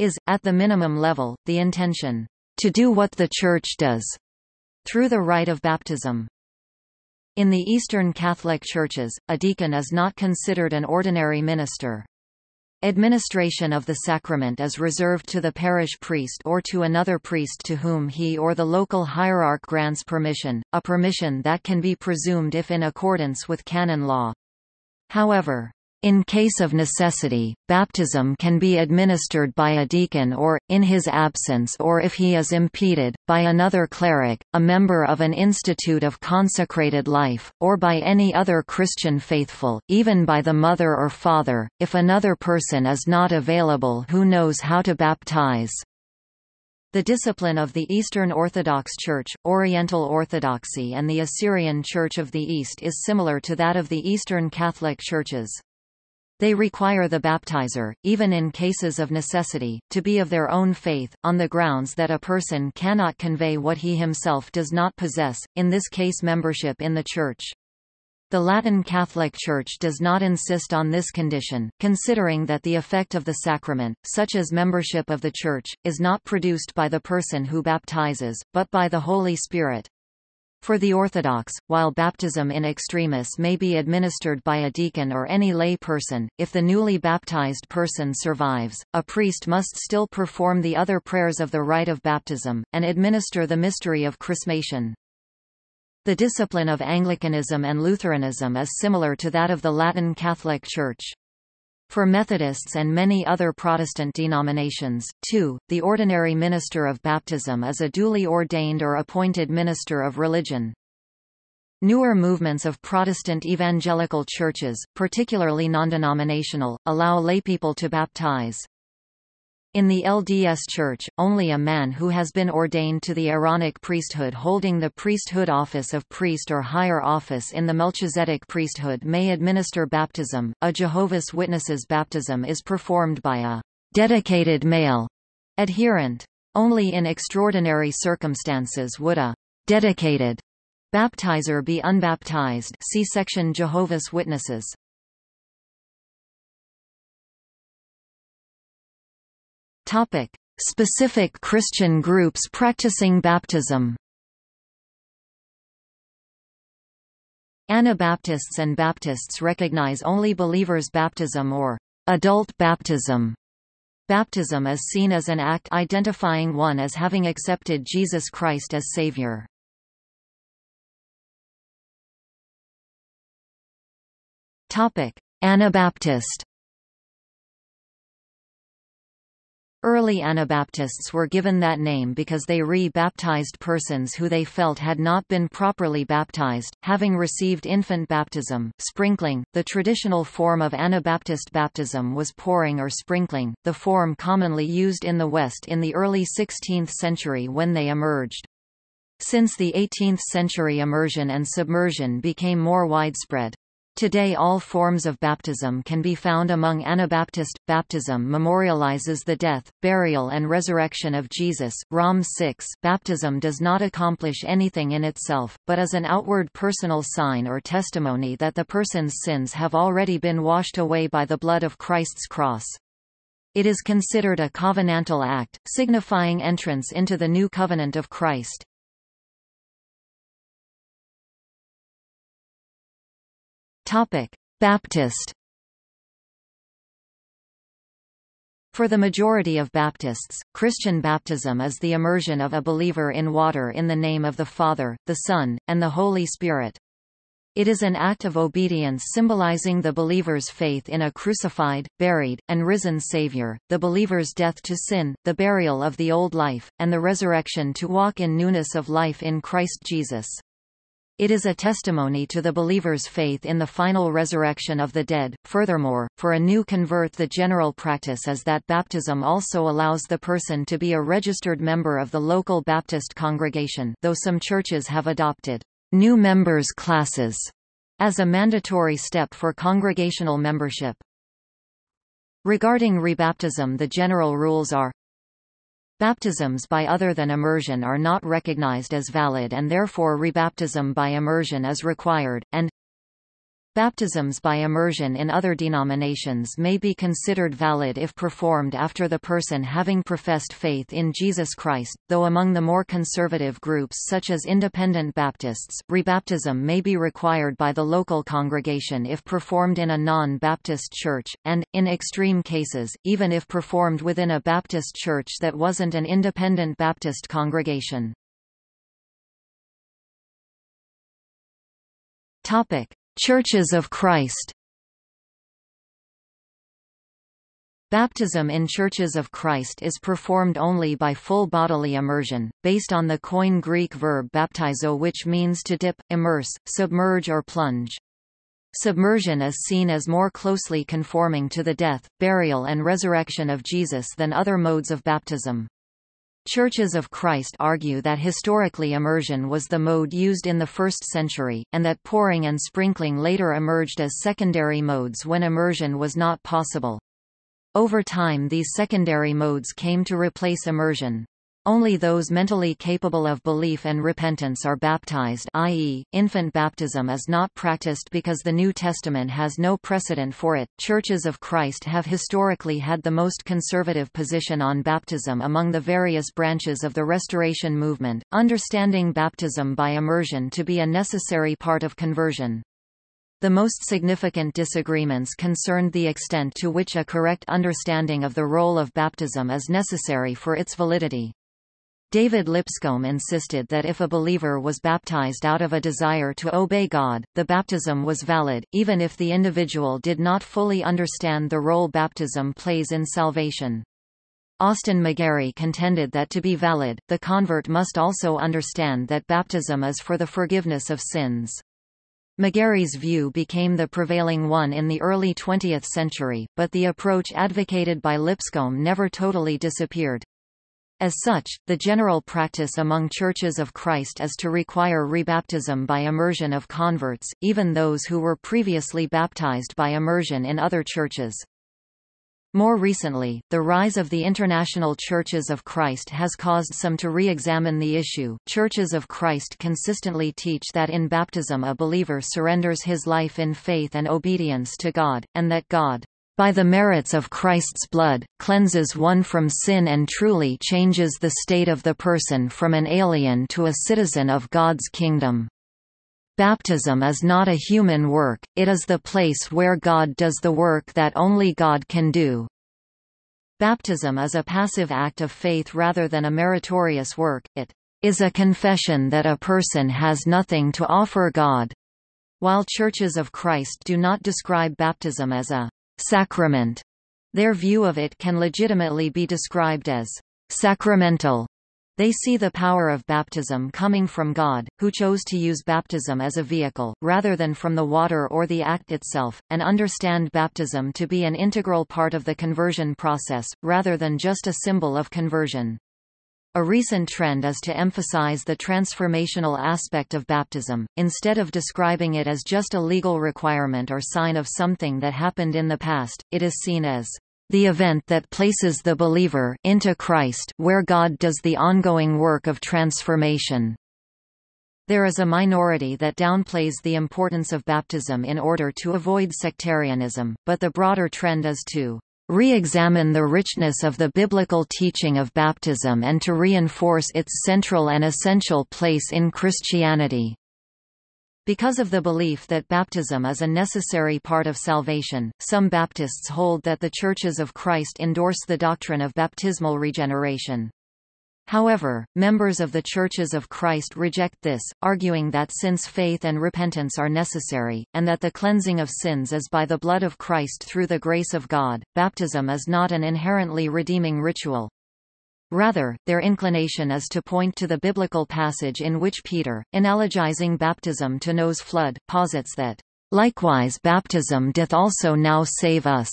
S1: is, at the minimum level, the intention to do what the Church does, through the rite of baptism. In the Eastern Catholic Churches, a deacon is not considered an ordinary minister. Administration of the sacrament is reserved to the parish priest or to another priest to whom he or the local hierarch grants permission, a permission that can be presumed if in accordance with canon law. However, in case of necessity, baptism can be administered by a deacon or, in his absence or if he is impeded, by another cleric, a member of an institute of consecrated life, or by any other Christian faithful, even by the mother or father, if another person is not available who knows how to baptize. The discipline of the Eastern Orthodox Church, Oriental Orthodoxy and the Assyrian Church of the East is similar to that of the Eastern Catholic Churches. They require the baptizer, even in cases of necessity, to be of their own faith, on the grounds that a person cannot convey what he himself does not possess, in this case membership in the Church. The Latin Catholic Church does not insist on this condition, considering that the effect of the sacrament, such as membership of the Church, is not produced by the person who baptizes, but by the Holy Spirit. For the Orthodox, while baptism in extremis may be administered by a deacon or any lay person, if the newly baptized person survives, a priest must still perform the other prayers of the rite of baptism, and administer the mystery of chrismation. The discipline of Anglicanism and Lutheranism is similar to that of the Latin Catholic Church. For Methodists and many other Protestant denominations, too, the ordinary minister of baptism is a duly ordained or appointed minister of religion. Newer movements of Protestant evangelical churches, particularly non-denominational, allow laypeople to baptize. In the LDS Church, only a man who has been ordained to the Aaronic priesthood holding the priesthood office of priest or higher office in the Melchizedek priesthood may administer baptism. A Jehovah's Witnesses baptism is performed by a dedicated male adherent. Only in extraordinary circumstances would a dedicated baptizer be unbaptized see section Jehovah's Witnesses. Topic: Specific Christian groups practicing baptism. Anabaptists and Baptists recognize only believers' baptism or adult baptism. Baptism is seen as an act identifying one as having accepted Jesus Christ as Savior. Anabaptist Early Anabaptists were given that name because they re-baptized persons who they felt had not been properly baptized, having received infant baptism, sprinkling. The traditional form of Anabaptist baptism was pouring or sprinkling, the form commonly used in the West in the early 16th century when they emerged. Since the 18th century immersion and submersion became more widespread. Today all forms of baptism can be found among Anabaptist. Baptism memorializes the death, burial and resurrection of Jesus. Rom 6 Baptism does not accomplish anything in itself, but is an outward personal sign or testimony that the person's sins have already been washed away by the blood of Christ's cross. It is considered a covenantal act, signifying entrance into the new covenant of Christ. Topic: Baptist For the majority of Baptists, Christian baptism is the immersion of a believer in water in the name of the Father, the Son, and the Holy Spirit. It is an act of obedience symbolizing the believer's faith in a crucified, buried, and risen Savior, the believer's death to sin, the burial of the old life, and the resurrection to walk in newness of life in Christ Jesus. It is a testimony to the believer's faith in the final resurrection of the dead. Furthermore, for a new convert the general practice is that baptism also allows the person to be a registered member of the local Baptist congregation though some churches have adopted new members classes as a mandatory step for congregational membership. Regarding rebaptism the general rules are Baptisms by other than immersion are not recognized as valid and therefore rebaptism by immersion is required, and Baptisms by immersion in other denominations may be considered valid if performed after the person having professed faith in Jesus Christ, though among the more conservative groups such as Independent Baptists, rebaptism may be required by the local congregation if performed in a non-Baptist church, and, in extreme cases, even if performed within a Baptist church that wasn't an Independent Baptist congregation. Topic. Churches of Christ Baptism in Churches of Christ is performed only by full bodily immersion, based on the Koine Greek verb baptizo which means to dip, immerse, submerge or plunge. Submersion is seen as more closely conforming to the death, burial and resurrection of Jesus than other modes of baptism. Churches of Christ argue that historically immersion was the mode used in the first century, and that pouring and sprinkling later emerged as secondary modes when immersion was not possible. Over time these secondary modes came to replace immersion. Only those mentally capable of belief and repentance are baptized i.e., infant baptism is not practiced because the New Testament has no precedent for it. Churches of Christ have historically had the most conservative position on baptism among the various branches of the Restoration movement, understanding baptism by immersion to be a necessary part of conversion. The most significant disagreements concerned the extent to which a correct understanding of the role of baptism is necessary for its validity. David Lipscomb insisted that if a believer was baptized out of a desire to obey God, the baptism was valid, even if the individual did not fully understand the role baptism plays in salvation. Austin McGary contended that to be valid, the convert must also understand that baptism is for the forgiveness of sins. McGary's view became the prevailing one in the early 20th century, but the approach advocated by Lipscomb never totally disappeared. As such, the general practice among Churches of Christ is to require rebaptism by immersion of converts, even those who were previously baptized by immersion in other churches. More recently, the rise of the International Churches of Christ has caused some to re-examine the issue. Churches of Christ consistently teach that in baptism a believer surrenders his life in faith and obedience to God, and that God by the merits of Christ's blood, cleanses one from sin and truly changes the state of the person from an alien to a citizen of God's kingdom. Baptism is not a human work, it is the place where God does the work that only God can do. Baptism is a passive act of faith rather than a meritorious work, it is a confession that a person has nothing to offer God. While Churches of Christ do not describe baptism as a sacrament. Their view of it can legitimately be described as sacramental. They see the power of baptism coming from God, who chose to use baptism as a vehicle, rather than from the water or the act itself, and understand baptism to be an integral part of the conversion process, rather than just a symbol of conversion. A recent trend is to emphasize the transformational aspect of baptism, instead of describing it as just a legal requirement or sign of something that happened in the past, it is seen as the event that places the believer into Christ where God does the ongoing work of transformation. There is a minority that downplays the importance of baptism in order to avoid sectarianism, but the broader trend is to re-examine the richness of the biblical teaching of baptism and to reinforce its central and essential place in Christianity. Because of the belief that baptism is a necessary part of salvation, some Baptists hold that the Churches of Christ endorse the doctrine of baptismal regeneration. However, members of the Churches of Christ reject this, arguing that since faith and repentance are necessary, and that the cleansing of sins is by the blood of Christ through the grace of God, baptism is not an inherently redeeming ritual. Rather, their inclination is to point to the biblical passage in which Peter, analogizing baptism to Noah's flood, posits that, "...likewise baptism doth also now save us,"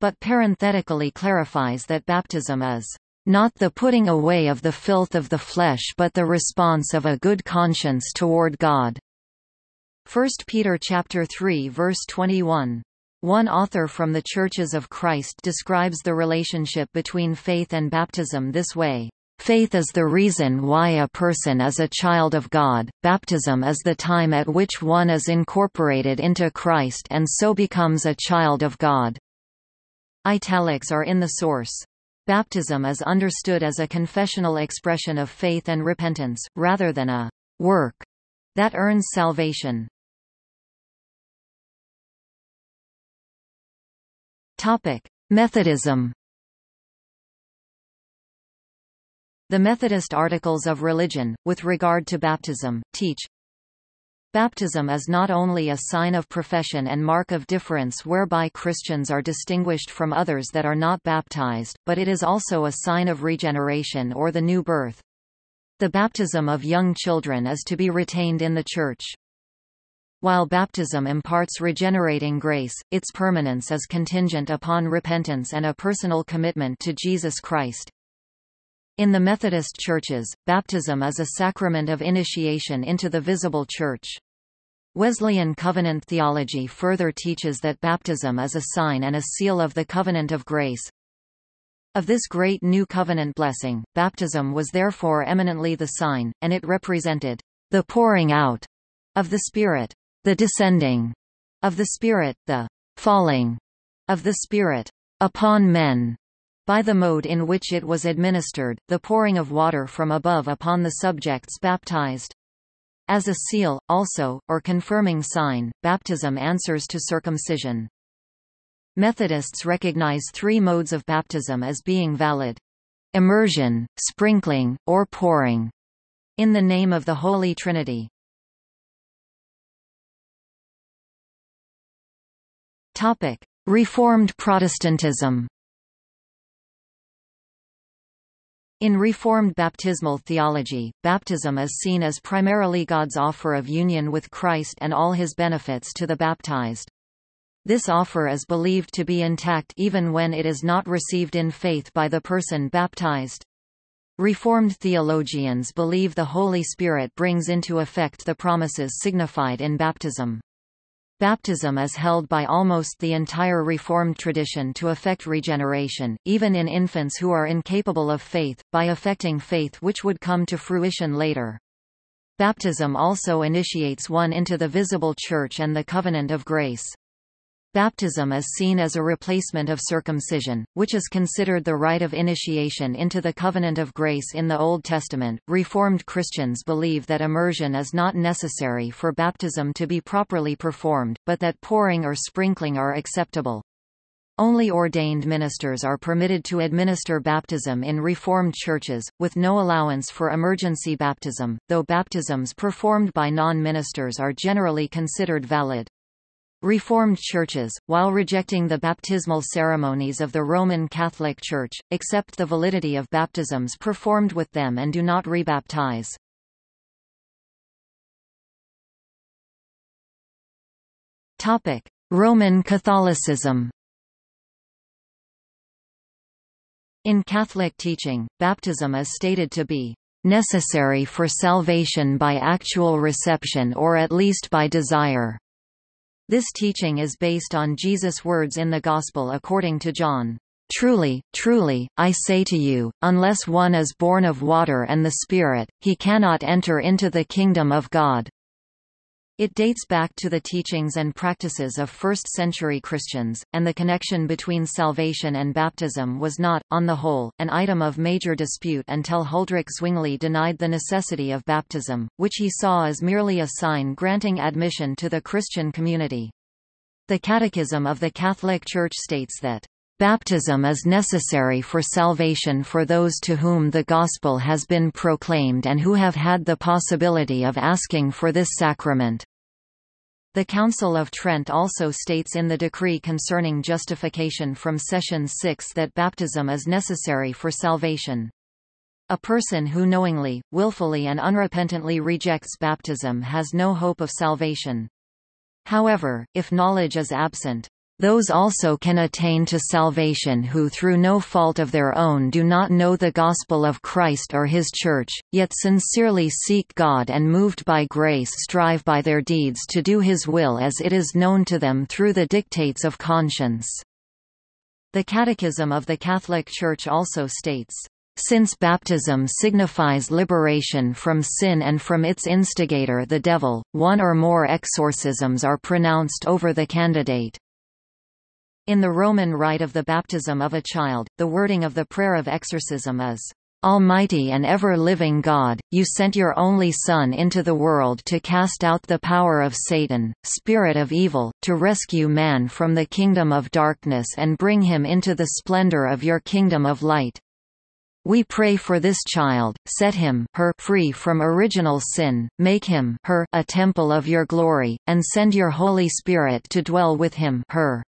S1: but parenthetically clarifies that baptism is not the putting away of the filth of the flesh but the response of a good conscience toward God. 1 Peter chapter 3 verse 21. One author from the Churches of Christ describes the relationship between faith and baptism this way. Faith is the reason why a person is a child of God, baptism is the time at which one is incorporated into Christ and so becomes a child of God. Italics are in the source. Baptism is understood as a confessional expression of faith and repentance, rather than a work that earns salvation. Topic: Methodism. The Methodist Articles of Religion, with regard to baptism, teach Baptism is not only a sign of profession and mark of difference whereby Christians are distinguished from others that are not baptized, but it is also a sign of regeneration or the new birth. The baptism of young children is to be retained in the Church. While baptism imparts regenerating grace, its permanence is contingent upon repentance and a personal commitment to Jesus Christ. In the Methodist churches, baptism is a sacrament of initiation into the visible church. Wesleyan covenant theology further teaches that baptism is a sign and a seal of the covenant of grace. Of this great new covenant blessing, baptism was therefore eminently the sign, and it represented the pouring out of the Spirit, the descending of the Spirit, the falling of the Spirit upon men, by the mode in which it was administered, the pouring of water from above upon the subjects baptized. As a seal, also, or confirming sign, baptism answers to circumcision. Methodists recognize three modes of baptism as being valid. Immersion, sprinkling, or pouring. In the name of the Holy Trinity. Topic. Reformed Protestantism In Reformed baptismal theology, baptism is seen as primarily God's offer of union with Christ and all his benefits to the baptized. This offer is believed to be intact even when it is not received in faith by the person baptized. Reformed theologians believe the Holy Spirit brings into effect the promises signified in baptism. Baptism is held by almost the entire Reformed tradition to effect regeneration, even in infants who are incapable of faith, by effecting faith which would come to fruition later. Baptism also initiates one into the visible church and the covenant of grace. Baptism is seen as a replacement of circumcision, which is considered the rite of initiation into the covenant of grace in the Old Testament. Reformed Christians believe that immersion is not necessary for baptism to be properly performed, but that pouring or sprinkling are acceptable. Only ordained ministers are permitted to administer baptism in Reformed churches, with no allowance for emergency baptism, though baptisms performed by non-ministers are generally considered valid. Reformed churches, while rejecting the baptismal ceremonies of the Roman Catholic Church, accept the validity of baptisms performed with them and do not rebaptize. Topic: Roman Catholicism. In Catholic teaching, baptism is stated to be necessary for salvation by actual reception or at least by desire. This teaching is based on Jesus' words in the Gospel according to John. Truly, truly, I say to you, unless one is born of water and the Spirit, he cannot enter into the kingdom of God. It dates back to the teachings and practices of first-century Christians, and the connection between salvation and baptism was not, on the whole, an item of major dispute until Huldrych Zwingli denied the necessity of baptism, which he saw as merely a sign granting admission to the Christian community. The Catechism of the Catholic Church states that Baptism is necessary for salvation for those to whom the gospel has been proclaimed and who have had the possibility of asking for this sacrament. The Council of Trent also states in the decree concerning justification from Session 6 that baptism is necessary for salvation. A person who knowingly, willfully and unrepentantly rejects baptism has no hope of salvation. However, if knowledge is absent, those also can attain to salvation who through no fault of their own do not know the gospel of Christ or his church, yet sincerely seek God and moved by grace strive by their deeds to do his will as it is known to them through the dictates of conscience. The Catechism of the Catholic Church also states, since baptism signifies liberation from sin and from its instigator the devil, one or more exorcisms are pronounced over the candidate. In the Roman rite of the baptism of a child, the wording of the prayer of exorcism is, Almighty and ever-living God, you sent your only Son into the world to cast out the power of Satan, spirit of evil, to rescue man from the kingdom of darkness and bring him into the splendor of your kingdom of light. We pray for this child, set him her free from original sin, make him her a temple of your glory, and send your Holy Spirit to dwell with him her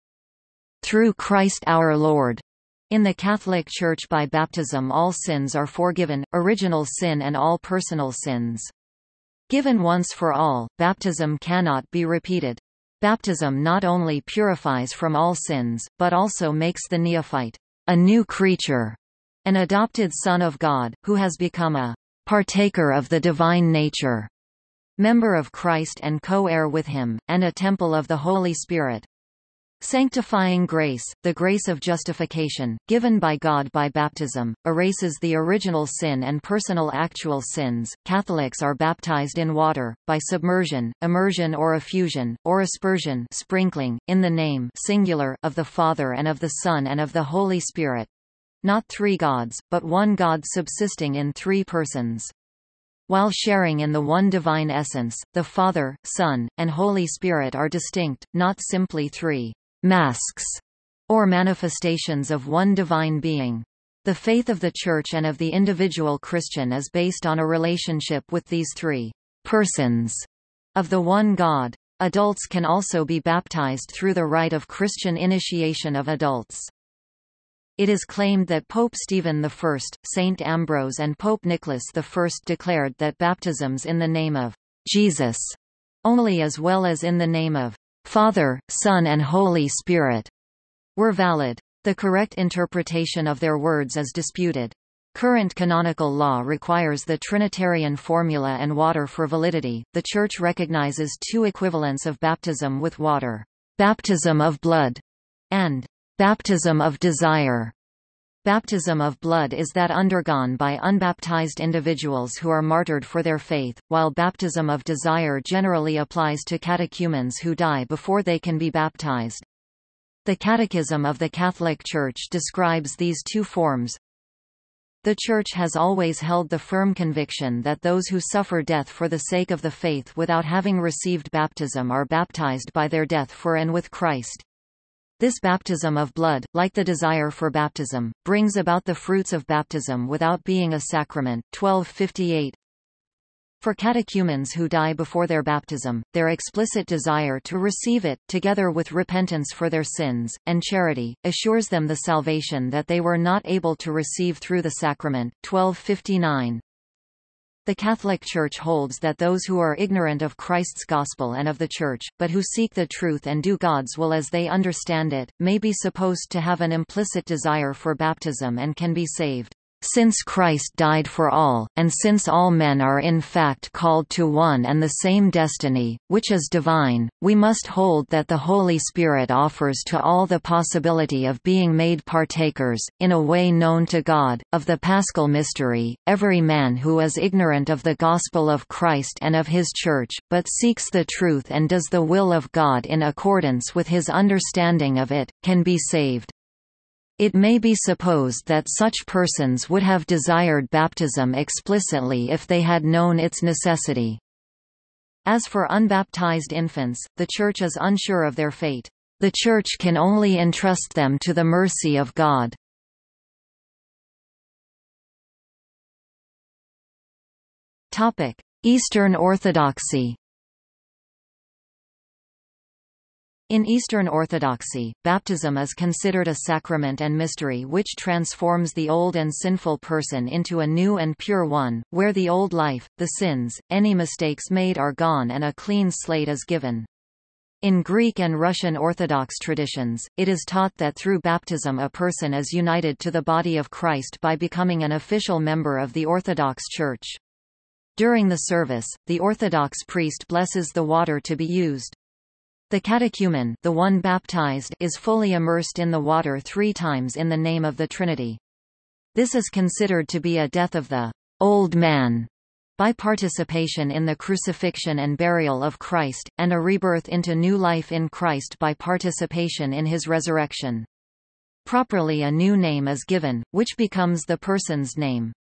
S1: through Christ our Lord. In the Catholic Church by baptism all sins are forgiven, original sin and all personal sins. Given once for all, baptism cannot be repeated. Baptism not only purifies from all sins, but also makes the neophyte a new creature, An adopted son of God, who has become a partaker of the divine nature, member of Christ and co-heir with him, and a temple of the Holy Spirit. Sanctifying grace, the grace of justification, given by God by baptism, erases the original sin and personal actual sins. Catholics are baptized in water, by submersion, immersion or effusion, or aspersion sprinkling, in the name singular of the Father and of the Son and of the Holy Spirit. Not three gods, but one God subsisting in three persons. While sharing in the one divine essence, the Father, Son, and Holy Spirit are distinct, not simply three masks, or manifestations of one divine being. The faith of the Church and of the individual Christian is based on a relationship with these three persons of the one God. Adults can also be baptized through the rite of Christian initiation of adults. It is claimed that Pope Stephen I, Saint Ambrose and Pope Nicholas I declared that baptisms in the name of Jesus only as well as in the name of Father, Son and Holy Spirit, were valid. The correct interpretation of their words is disputed. Current canonical law requires the Trinitarian formula and water for validity. The Church recognizes two equivalents of baptism with water baptism of blood and baptism of desire. Baptism of blood is that undergone by unbaptized individuals who are martyred for their faith, while baptism of desire generally applies to catechumens who die before they can be baptized. The Catechism of the Catholic Church describes these two forms. The Church has always held the firm conviction that those who suffer death for the sake of the faith without having received baptism are baptized by their death for and with Christ. This baptism of blood, like the desire for baptism, brings about the fruits of baptism without being a sacrament. 1258 For catechumens who die before their baptism, their explicit desire to receive it, together with repentance for their sins, and charity, assures them the salvation that they were not able to receive through the sacrament. 1259 the Catholic Church holds that those who are ignorant of Christ's gospel and of the Church, but who seek the truth and do God's will as they understand it, may be supposed to have an implicit desire for baptism and can be saved. Since Christ died for all, and since all men are in fact called to one and the same destiny, which is divine, we must hold that the Holy Spirit offers to all the possibility of being made partakers, in a way known to God, of the paschal mystery. Every man who is ignorant of the gospel of Christ and of his Church, but seeks the truth and does the will of God in accordance with his understanding of it, can be saved. It may be supposed that such persons would have desired baptism explicitly if they had known its necessity. As for unbaptized infants, the Church is unsure of their fate. The Church can only entrust them to the mercy of God. Eastern Orthodoxy In Eastern Orthodoxy, baptism is considered a sacrament and mystery which transforms the old and sinful person into a new and pure one, where the old life, the sins, any mistakes made are gone and a clean slate is given. In Greek and Russian Orthodox traditions, it is taught that through baptism a person is united to the body of Christ by becoming an official member of the Orthodox Church. During the service, the Orthodox priest blesses the water to be used. The catechumen the one baptized is fully immersed in the water three times in the name of the Trinity. This is considered to be a death of the old man by participation in the crucifixion and burial of Christ, and a rebirth into new life in Christ by participation in his resurrection. Properly a new name is given, which becomes the person's name.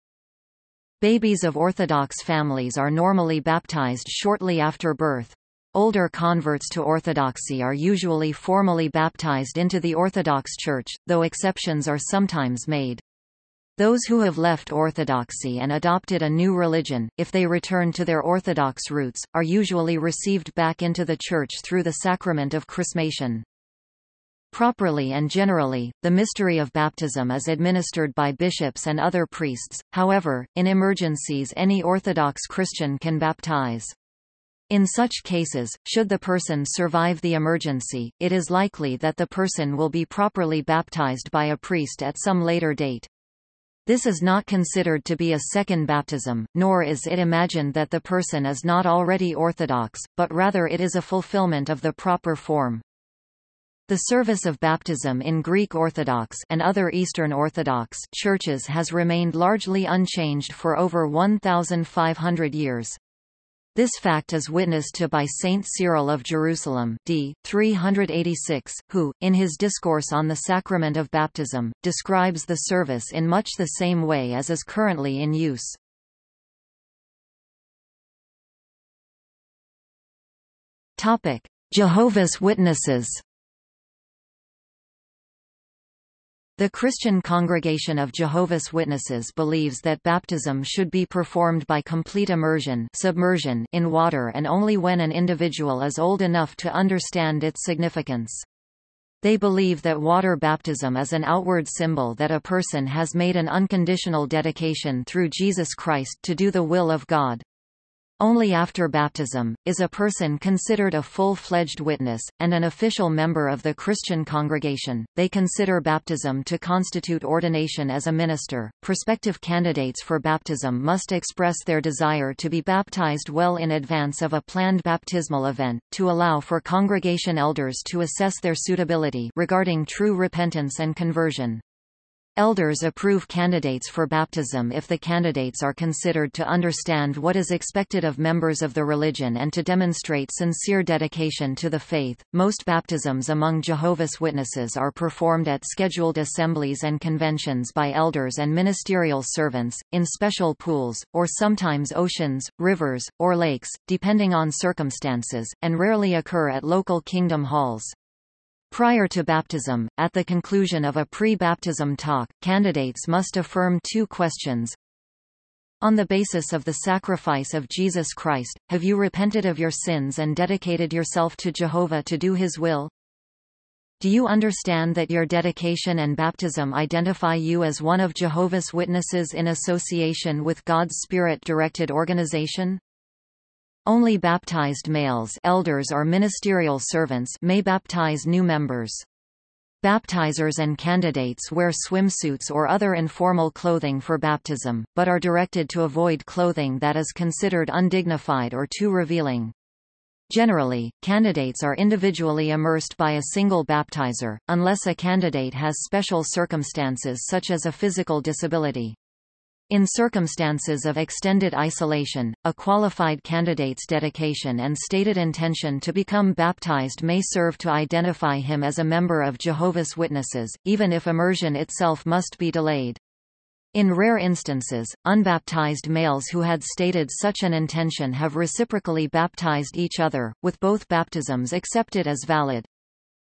S1: Babies of Orthodox families are normally baptized shortly after birth. Older converts to Orthodoxy are usually formally baptized into the Orthodox Church, though exceptions are sometimes made. Those who have left Orthodoxy and adopted a new religion, if they return to their Orthodox roots, are usually received back into the Church through the sacrament of chrismation. Properly and generally, the mystery of baptism is administered by bishops and other priests, however, in emergencies any Orthodox Christian can baptize. In such cases, should the person survive the emergency, it is likely that the person will be properly baptized by a priest at some later date. This is not considered to be a second baptism, nor is it imagined that the person is not already Orthodox, but rather it is a fulfillment of the proper form. The service of baptism in Greek Orthodox and other Eastern Orthodox churches has remained largely unchanged for over 1,500 years. This fact is witnessed to by Saint Cyril of Jerusalem d. 386, who, in his Discourse on the Sacrament of Baptism, describes the service in much the same way as is currently in use. Jehovah's Witnesses The Christian Congregation of Jehovah's Witnesses believes that baptism should be performed by complete immersion submersion in water and only when an individual is old enough to understand its significance. They believe that water baptism is an outward symbol that a person has made an unconditional dedication through Jesus Christ to do the will of God. Only after baptism, is a person considered a full-fledged witness, and an official member of the Christian congregation. They consider baptism to constitute ordination as a minister. Prospective candidates for baptism must express their desire to be baptized well in advance of a planned baptismal event, to allow for congregation elders to assess their suitability regarding true repentance and conversion. Elders approve candidates for baptism if the candidates are considered to understand what is expected of members of the religion and to demonstrate sincere dedication to the faith. Most baptisms among Jehovah's Witnesses are performed at scheduled assemblies and conventions by elders and ministerial servants, in special pools, or sometimes oceans, rivers, or lakes, depending on circumstances, and rarely occur at local kingdom halls. Prior to baptism, at the conclusion of a pre-baptism talk, candidates must affirm two questions. On the basis of the sacrifice of Jesus Christ, have you repented of your sins and dedicated yourself to Jehovah to do his will? Do you understand that your dedication and baptism identify you as one of Jehovah's Witnesses in association with God's Spirit-directed organization? Only baptized males elders or ministerial servants may baptize new members. Baptizers and candidates wear swimsuits or other informal clothing for baptism, but are directed to avoid clothing that is considered undignified or too revealing. Generally, candidates are individually immersed by a single baptizer, unless a candidate has special circumstances such as a physical disability. In circumstances of extended isolation, a qualified candidate's dedication and stated intention to become baptized may serve to identify him as a member of Jehovah's Witnesses, even if immersion itself must be delayed. In rare instances, unbaptized males who had stated such an intention have reciprocally baptized each other, with both baptisms accepted as valid.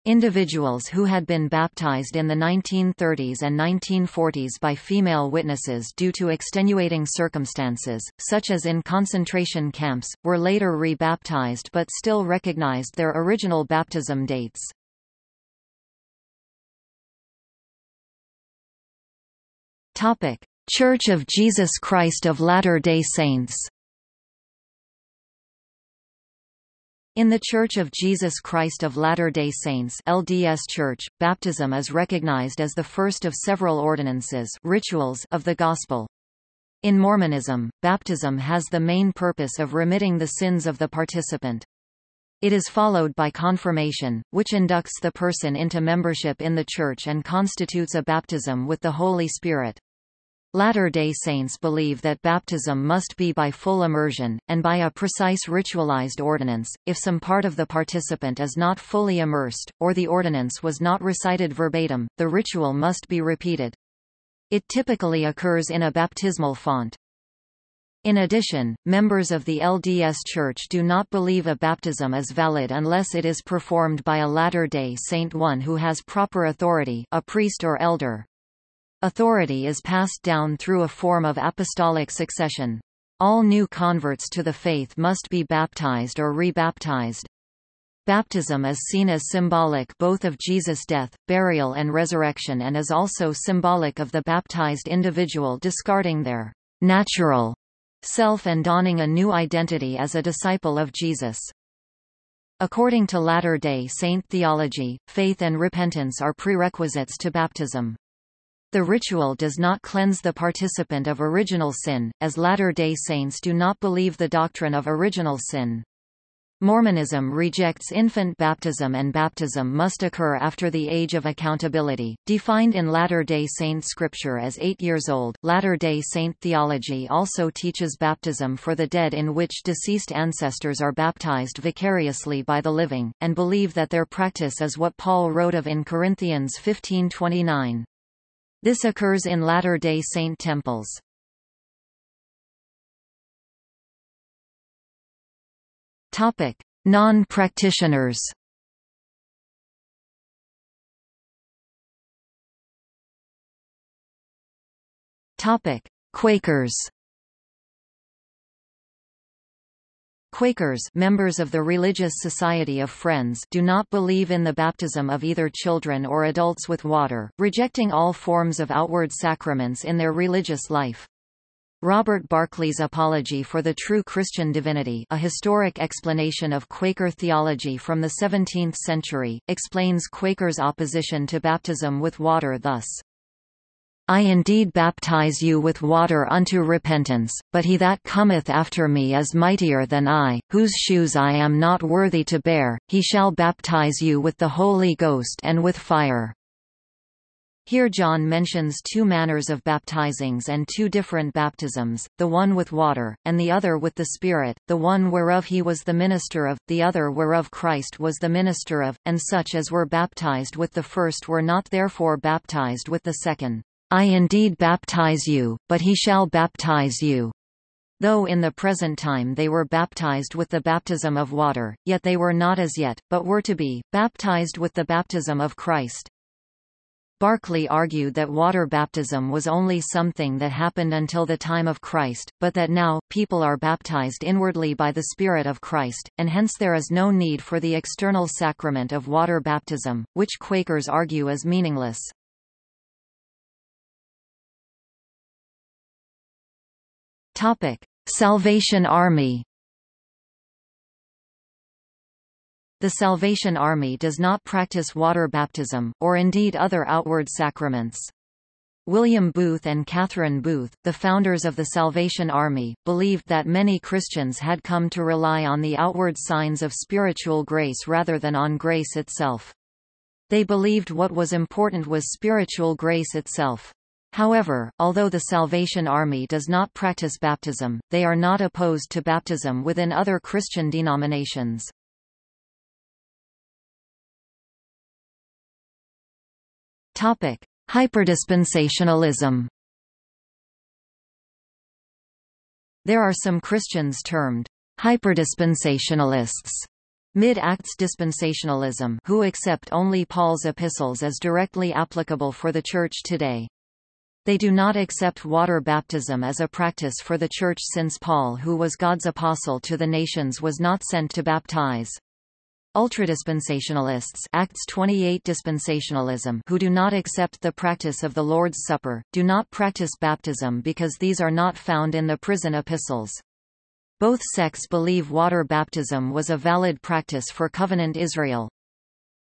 S1: Individuals who had been baptized in the 1930s and 1940s by female witnesses due to extenuating circumstances, such as in concentration camps, were later re-baptized but still recognized their original baptism dates. Church of Jesus Christ of Latter-day Saints In the Church of Jesus Christ of Latter-day Saints LDS Church, baptism is recognized as the first of several ordinances rituals of the Gospel. In Mormonism, baptism has the main purpose of remitting the sins of the participant. It is followed by confirmation, which inducts the person into membership in the Church and constitutes a baptism with the Holy Spirit. Latter-day Saints believe that baptism must be by full immersion, and by a precise ritualized ordinance, if some part of the participant is not fully immersed, or the ordinance was not recited verbatim, the ritual must be repeated. It typically occurs in a baptismal font. In addition, members of the LDS Church do not believe a baptism is valid unless it is performed by a Latter-day Saint one who has proper authority a priest or elder. Authority is passed down through a form of apostolic succession. All new converts to the faith must be baptized or rebaptized. Baptism is seen as symbolic both of Jesus' death, burial and resurrection and is also symbolic of the baptized individual discarding their natural self and donning a new identity as a disciple of Jesus. According to Latter-day Saint theology, faith and repentance are prerequisites to baptism. The ritual does not cleanse the participant of original sin, as Latter-day Saints do not believe the doctrine of original sin. Mormonism rejects infant baptism and baptism must occur after the age of accountability, defined in Latter-day Saint scripture as eight years old. Latter-day Saint theology also teaches baptism for the dead in which deceased ancestors are baptized vicariously by the living, and believe that their practice is what Paul wrote of in Corinthians 15:29. This occurs in Latter-day Saint temples. Topic: Non-practitioners. Topic: Quakers. Quakers members of the Religious Society of Friends do not believe in the baptism of either children or adults with water, rejecting all forms of outward sacraments in their religious life. Robert Barclay's Apology for the True Christian Divinity a historic explanation of Quaker theology from the 17th century, explains Quakers' opposition to baptism with water thus. I indeed baptize you with water unto repentance, but he that cometh after me is mightier than I, whose shoes I am not worthy to bear, he shall baptize you with the Holy Ghost and with fire. Here John mentions two manners of baptizings and two different baptisms, the one with water, and the other with the Spirit, the one whereof he was the minister of, the other whereof Christ was the minister of, and such as were baptized with the first were not therefore baptized with the second. I indeed baptize you, but he shall baptize you. Though in the present time they were baptized with the baptism of water, yet they were not as yet, but were to be, baptized with the baptism of Christ. Barclay argued that water baptism was only something that happened until the time of Christ, but that now, people are baptized inwardly by the Spirit of Christ, and hence there is no need for the external sacrament of water baptism, which Quakers argue is meaningless. Salvation Army The Salvation Army does not practice water baptism, or indeed other outward sacraments. William Booth and Catherine Booth, the founders of the Salvation Army, believed that many Christians had come to rely on the outward signs of spiritual grace rather than on grace itself. They believed what was important was spiritual grace itself. However, although the Salvation Army does not practice baptism, they are not opposed to baptism within other Christian denominations. Topic: Hyperdispensationalism. There are some Christians termed hyperdispensationalists mid-Acts dispensationalism who accept only Paul's epistles as directly applicable for the Church today. They do not accept water baptism as a practice for the Church since Paul who was God's apostle to the nations was not sent to baptize. Ultradispensationalists Acts 28 dispensationalism who do not accept the practice of the Lord's Supper, do not practice baptism because these are not found in the prison epistles. Both sects believe water baptism was a valid practice for covenant Israel.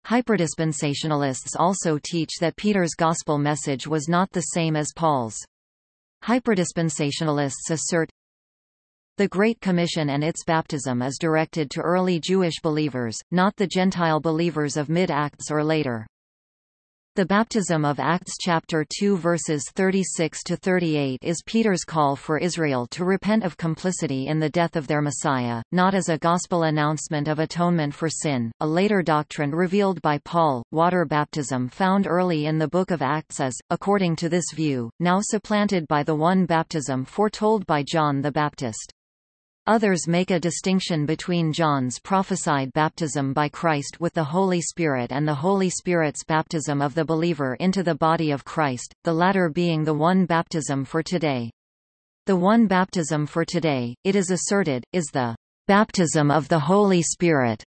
S1: Hyperdispensationalists also teach that Peter's gospel message was not the same as Paul's. Hyperdispensationalists assert the Great Commission and its baptism is directed to early Jewish believers, not the Gentile believers of mid-Acts or later. The baptism of Acts chapter 2 verses 36 to 38 is Peter's call for Israel to repent of complicity in the death of their Messiah, not as a gospel announcement of atonement for sin. A later doctrine revealed by Paul, water baptism found early in the book of Acts is, according to this view, now supplanted by the one baptism foretold by John the Baptist. Others make a distinction between John's prophesied baptism by Christ with the Holy Spirit and the Holy Spirit's baptism of the believer into the body of Christ, the latter being the one baptism for today. The one baptism for today, it is asserted, is the baptism of the Holy Spirit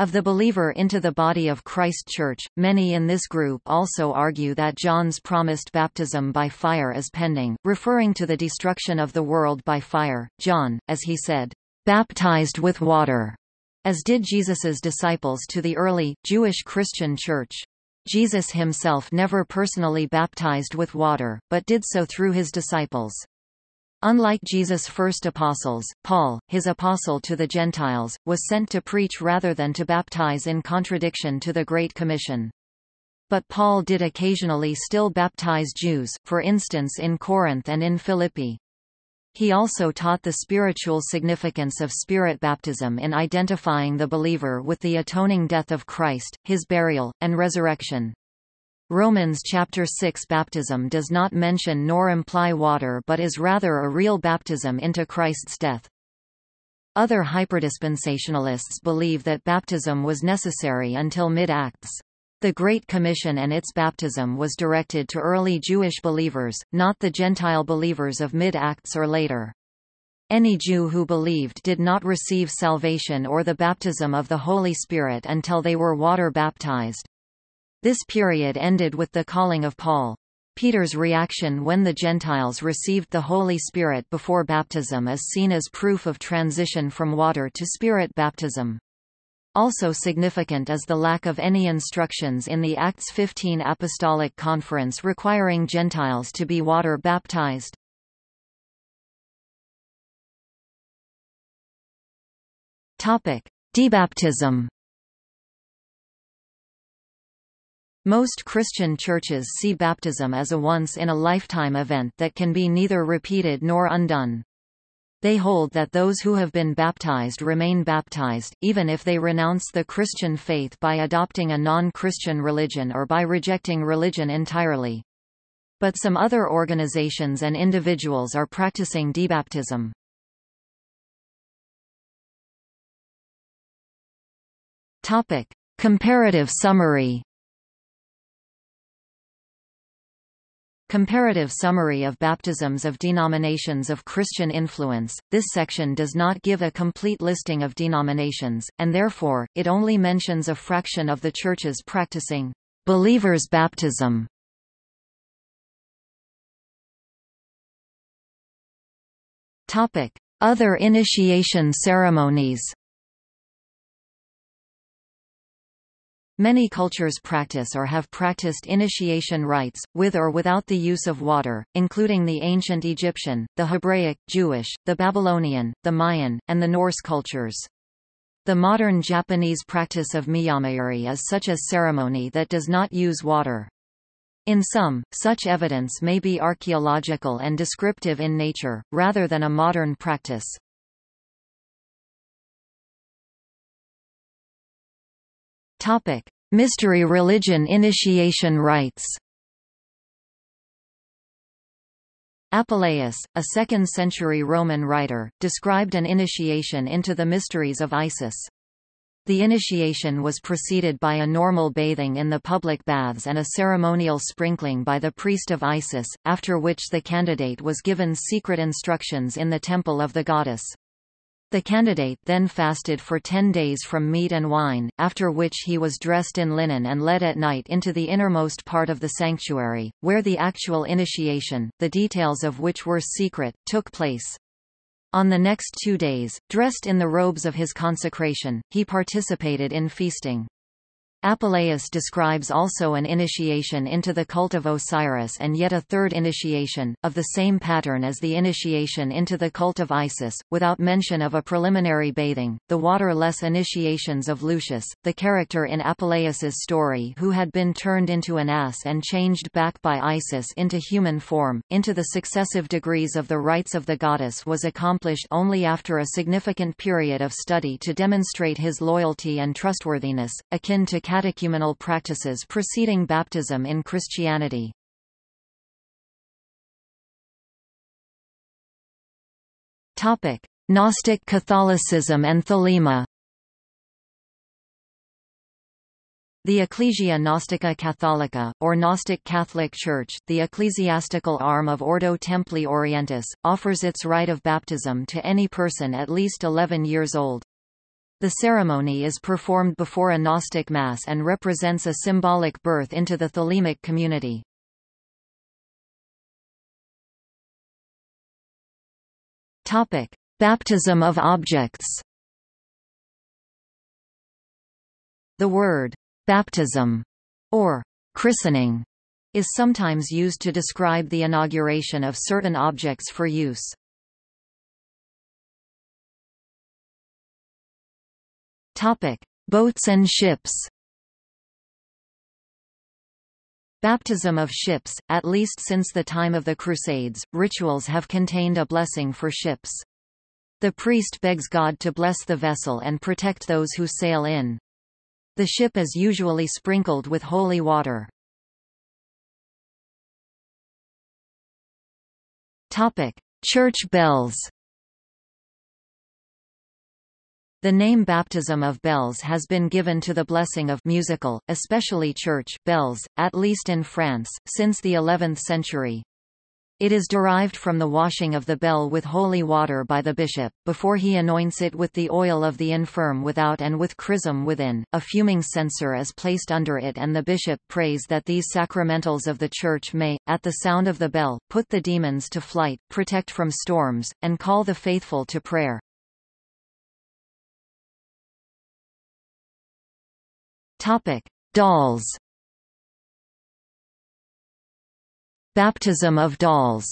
S1: of the believer into the body of Christ Church, many in this group also argue that John's promised baptism by fire is pending, referring to the destruction of the world by fire. John, as he said, baptized with water, as did Jesus's disciples to the early, Jewish Christian Church. Jesus himself never personally baptized with water, but did so through his disciples. Unlike Jesus' first apostles, Paul, his apostle to the Gentiles, was sent to preach rather than to baptize in contradiction to the Great Commission. But Paul did occasionally still baptize Jews, for instance in Corinth and in Philippi. He also taught the spiritual significance of spirit baptism in identifying the believer with the atoning death of Christ, his burial, and resurrection. Romans chapter 6 Baptism does not mention nor imply water but is rather a real baptism into Christ's death. Other hyperdispensationalists believe that baptism was necessary until mid-Acts. The Great Commission and its baptism was directed to early Jewish believers, not the Gentile believers of mid-Acts or later. Any Jew who believed did not receive salvation or the baptism of the Holy Spirit until they were water baptized. This period ended with the calling of Paul. Peter's reaction when the Gentiles received the Holy Spirit before baptism is seen as proof of transition from water to Spirit baptism. Also significant is the lack of any instructions in the Acts 15 Apostolic Conference requiring Gentiles to be water baptized. Debaptism. Most Christian churches see baptism as a once-in-a-lifetime event that can be neither repeated nor undone. They hold that those who have been baptized remain baptized, even if they renounce the Christian faith by adopting a non-Christian religion or by rejecting religion entirely. But some other organizations and individuals are practicing debaptism. Comparative summary Comparative summary of baptisms of denominations of Christian influence. This section does not give a complete listing of denominations, and therefore, it only mentions a fraction of the churches practicing believers' baptism. Topic: Other initiation ceremonies. Many cultures practice or have practiced initiation rites, with or without the use of water, including the ancient Egyptian, the Hebraic, Jewish, the Babylonian, the Mayan, and the Norse cultures. The modern Japanese practice of miyamairi is such a ceremony that does not use water. In some, such evidence may be archaeological and descriptive in nature, rather than a modern practice. Topic: Mystery religion initiation rites. Apuleius, a 2nd-century Roman writer, described an initiation into the mysteries of Isis. The initiation was preceded by a normal bathing in the public baths and a ceremonial sprinkling by the priest of Isis, after which the candidate was given secret instructions in the temple of the goddess. The candidate then fasted for ten days from meat and wine, after which he was dressed in linen and led at night into the innermost part of the sanctuary, where the actual initiation, the details of which were secret, took place. On the next two days, dressed in the robes of his consecration, he participated in feasting. Apuleius describes also an initiation into the cult of Osiris and yet a third initiation, of the same pattern as the initiation into the cult of Isis, without mention of a preliminary bathing. The waterless initiations of Lucius, the character in Apuleius's story who had been turned into an ass and changed back by Isis into human form, into the successive degrees of the rites of the goddess was accomplished only after a significant period of study to demonstrate his loyalty and trustworthiness, akin to catechumenal practices preceding baptism in Christianity. Gnostic Catholicism and Thelema. The Ecclesia Gnostica Catholica, or Gnostic Catholic Church, the ecclesiastical arm of Ordo Templi Orientis, offers its rite of baptism to any person at least 11 years old. The ceremony is performed before a Gnostic Mass and represents a symbolic birth into the Thelemic community. Topic: Baptism of objects. The word baptism or Christening is sometimes used to describe the inauguration of certain objects for use. Topic: Boats and ships. Baptism of ships, at least since the time of the Crusades, rituals have contained a blessing for ships. The priest begs God to bless the vessel and protect those who sail in. The ship is usually sprinkled with holy water. Topic: Church bells. The name baptism of bells has been given to the blessing of musical, especially church, bells, at least in France, since the 11th century. It is derived from the washing of the bell with holy water by the bishop, before he anoints it with the oil of the infirm without and with chrism within. A fuming censer is placed under it and the bishop prays that these sacramentals of the church may, at the sound of the bell, put the demons to flight, protect from storms, and call the faithful to prayer. Topic: Dolls. Baptism of dolls.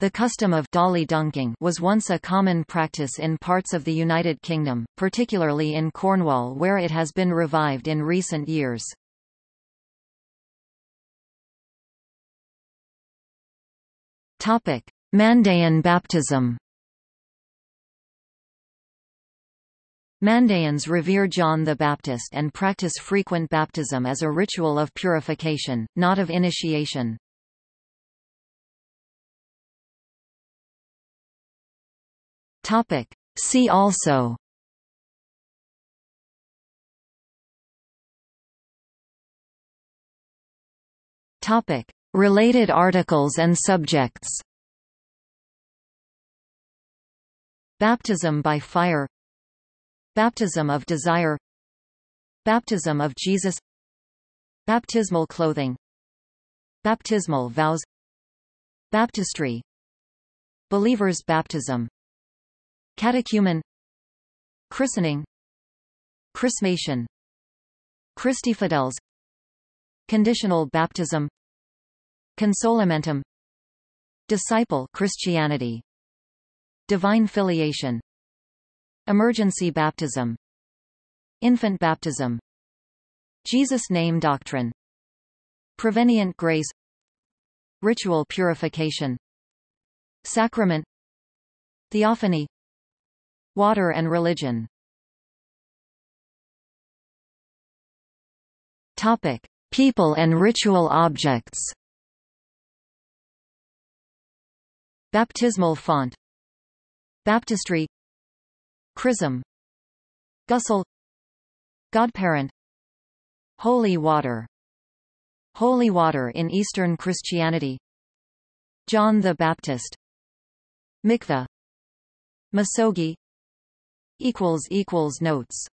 S1: The custom of dolly dunking was once a common practice in parts of the United Kingdom, particularly in Cornwall where it has been revived in recent years. Topic: Mandaean baptism. Mandaeans revere John the Baptist and practice frequent baptism as a ritual of purification, not of initiation. Topic. See also Topic. Related articles and subjects Baptism by fire Baptism of desire. Baptism of Jesus. Baptismal clothing. Baptismal vows. Baptistry. Believer's baptism. Catechumen. Christening. Chrismation. Christifideles Conditional baptism. Consolamentum Disciple Christianity. Divine filiation Emergency baptism. Infant baptism. Jesus name doctrine. Prevenient grace. Ritual purification. Sacrament. Theophany. Water and religion. Topic. People and ritual objects. Baptismal font. Baptistry Chrism. Ghusl. Godparent. Holy water. Holy water in Eastern Christianity. John the Baptist. Mikveh. Misogi. Notes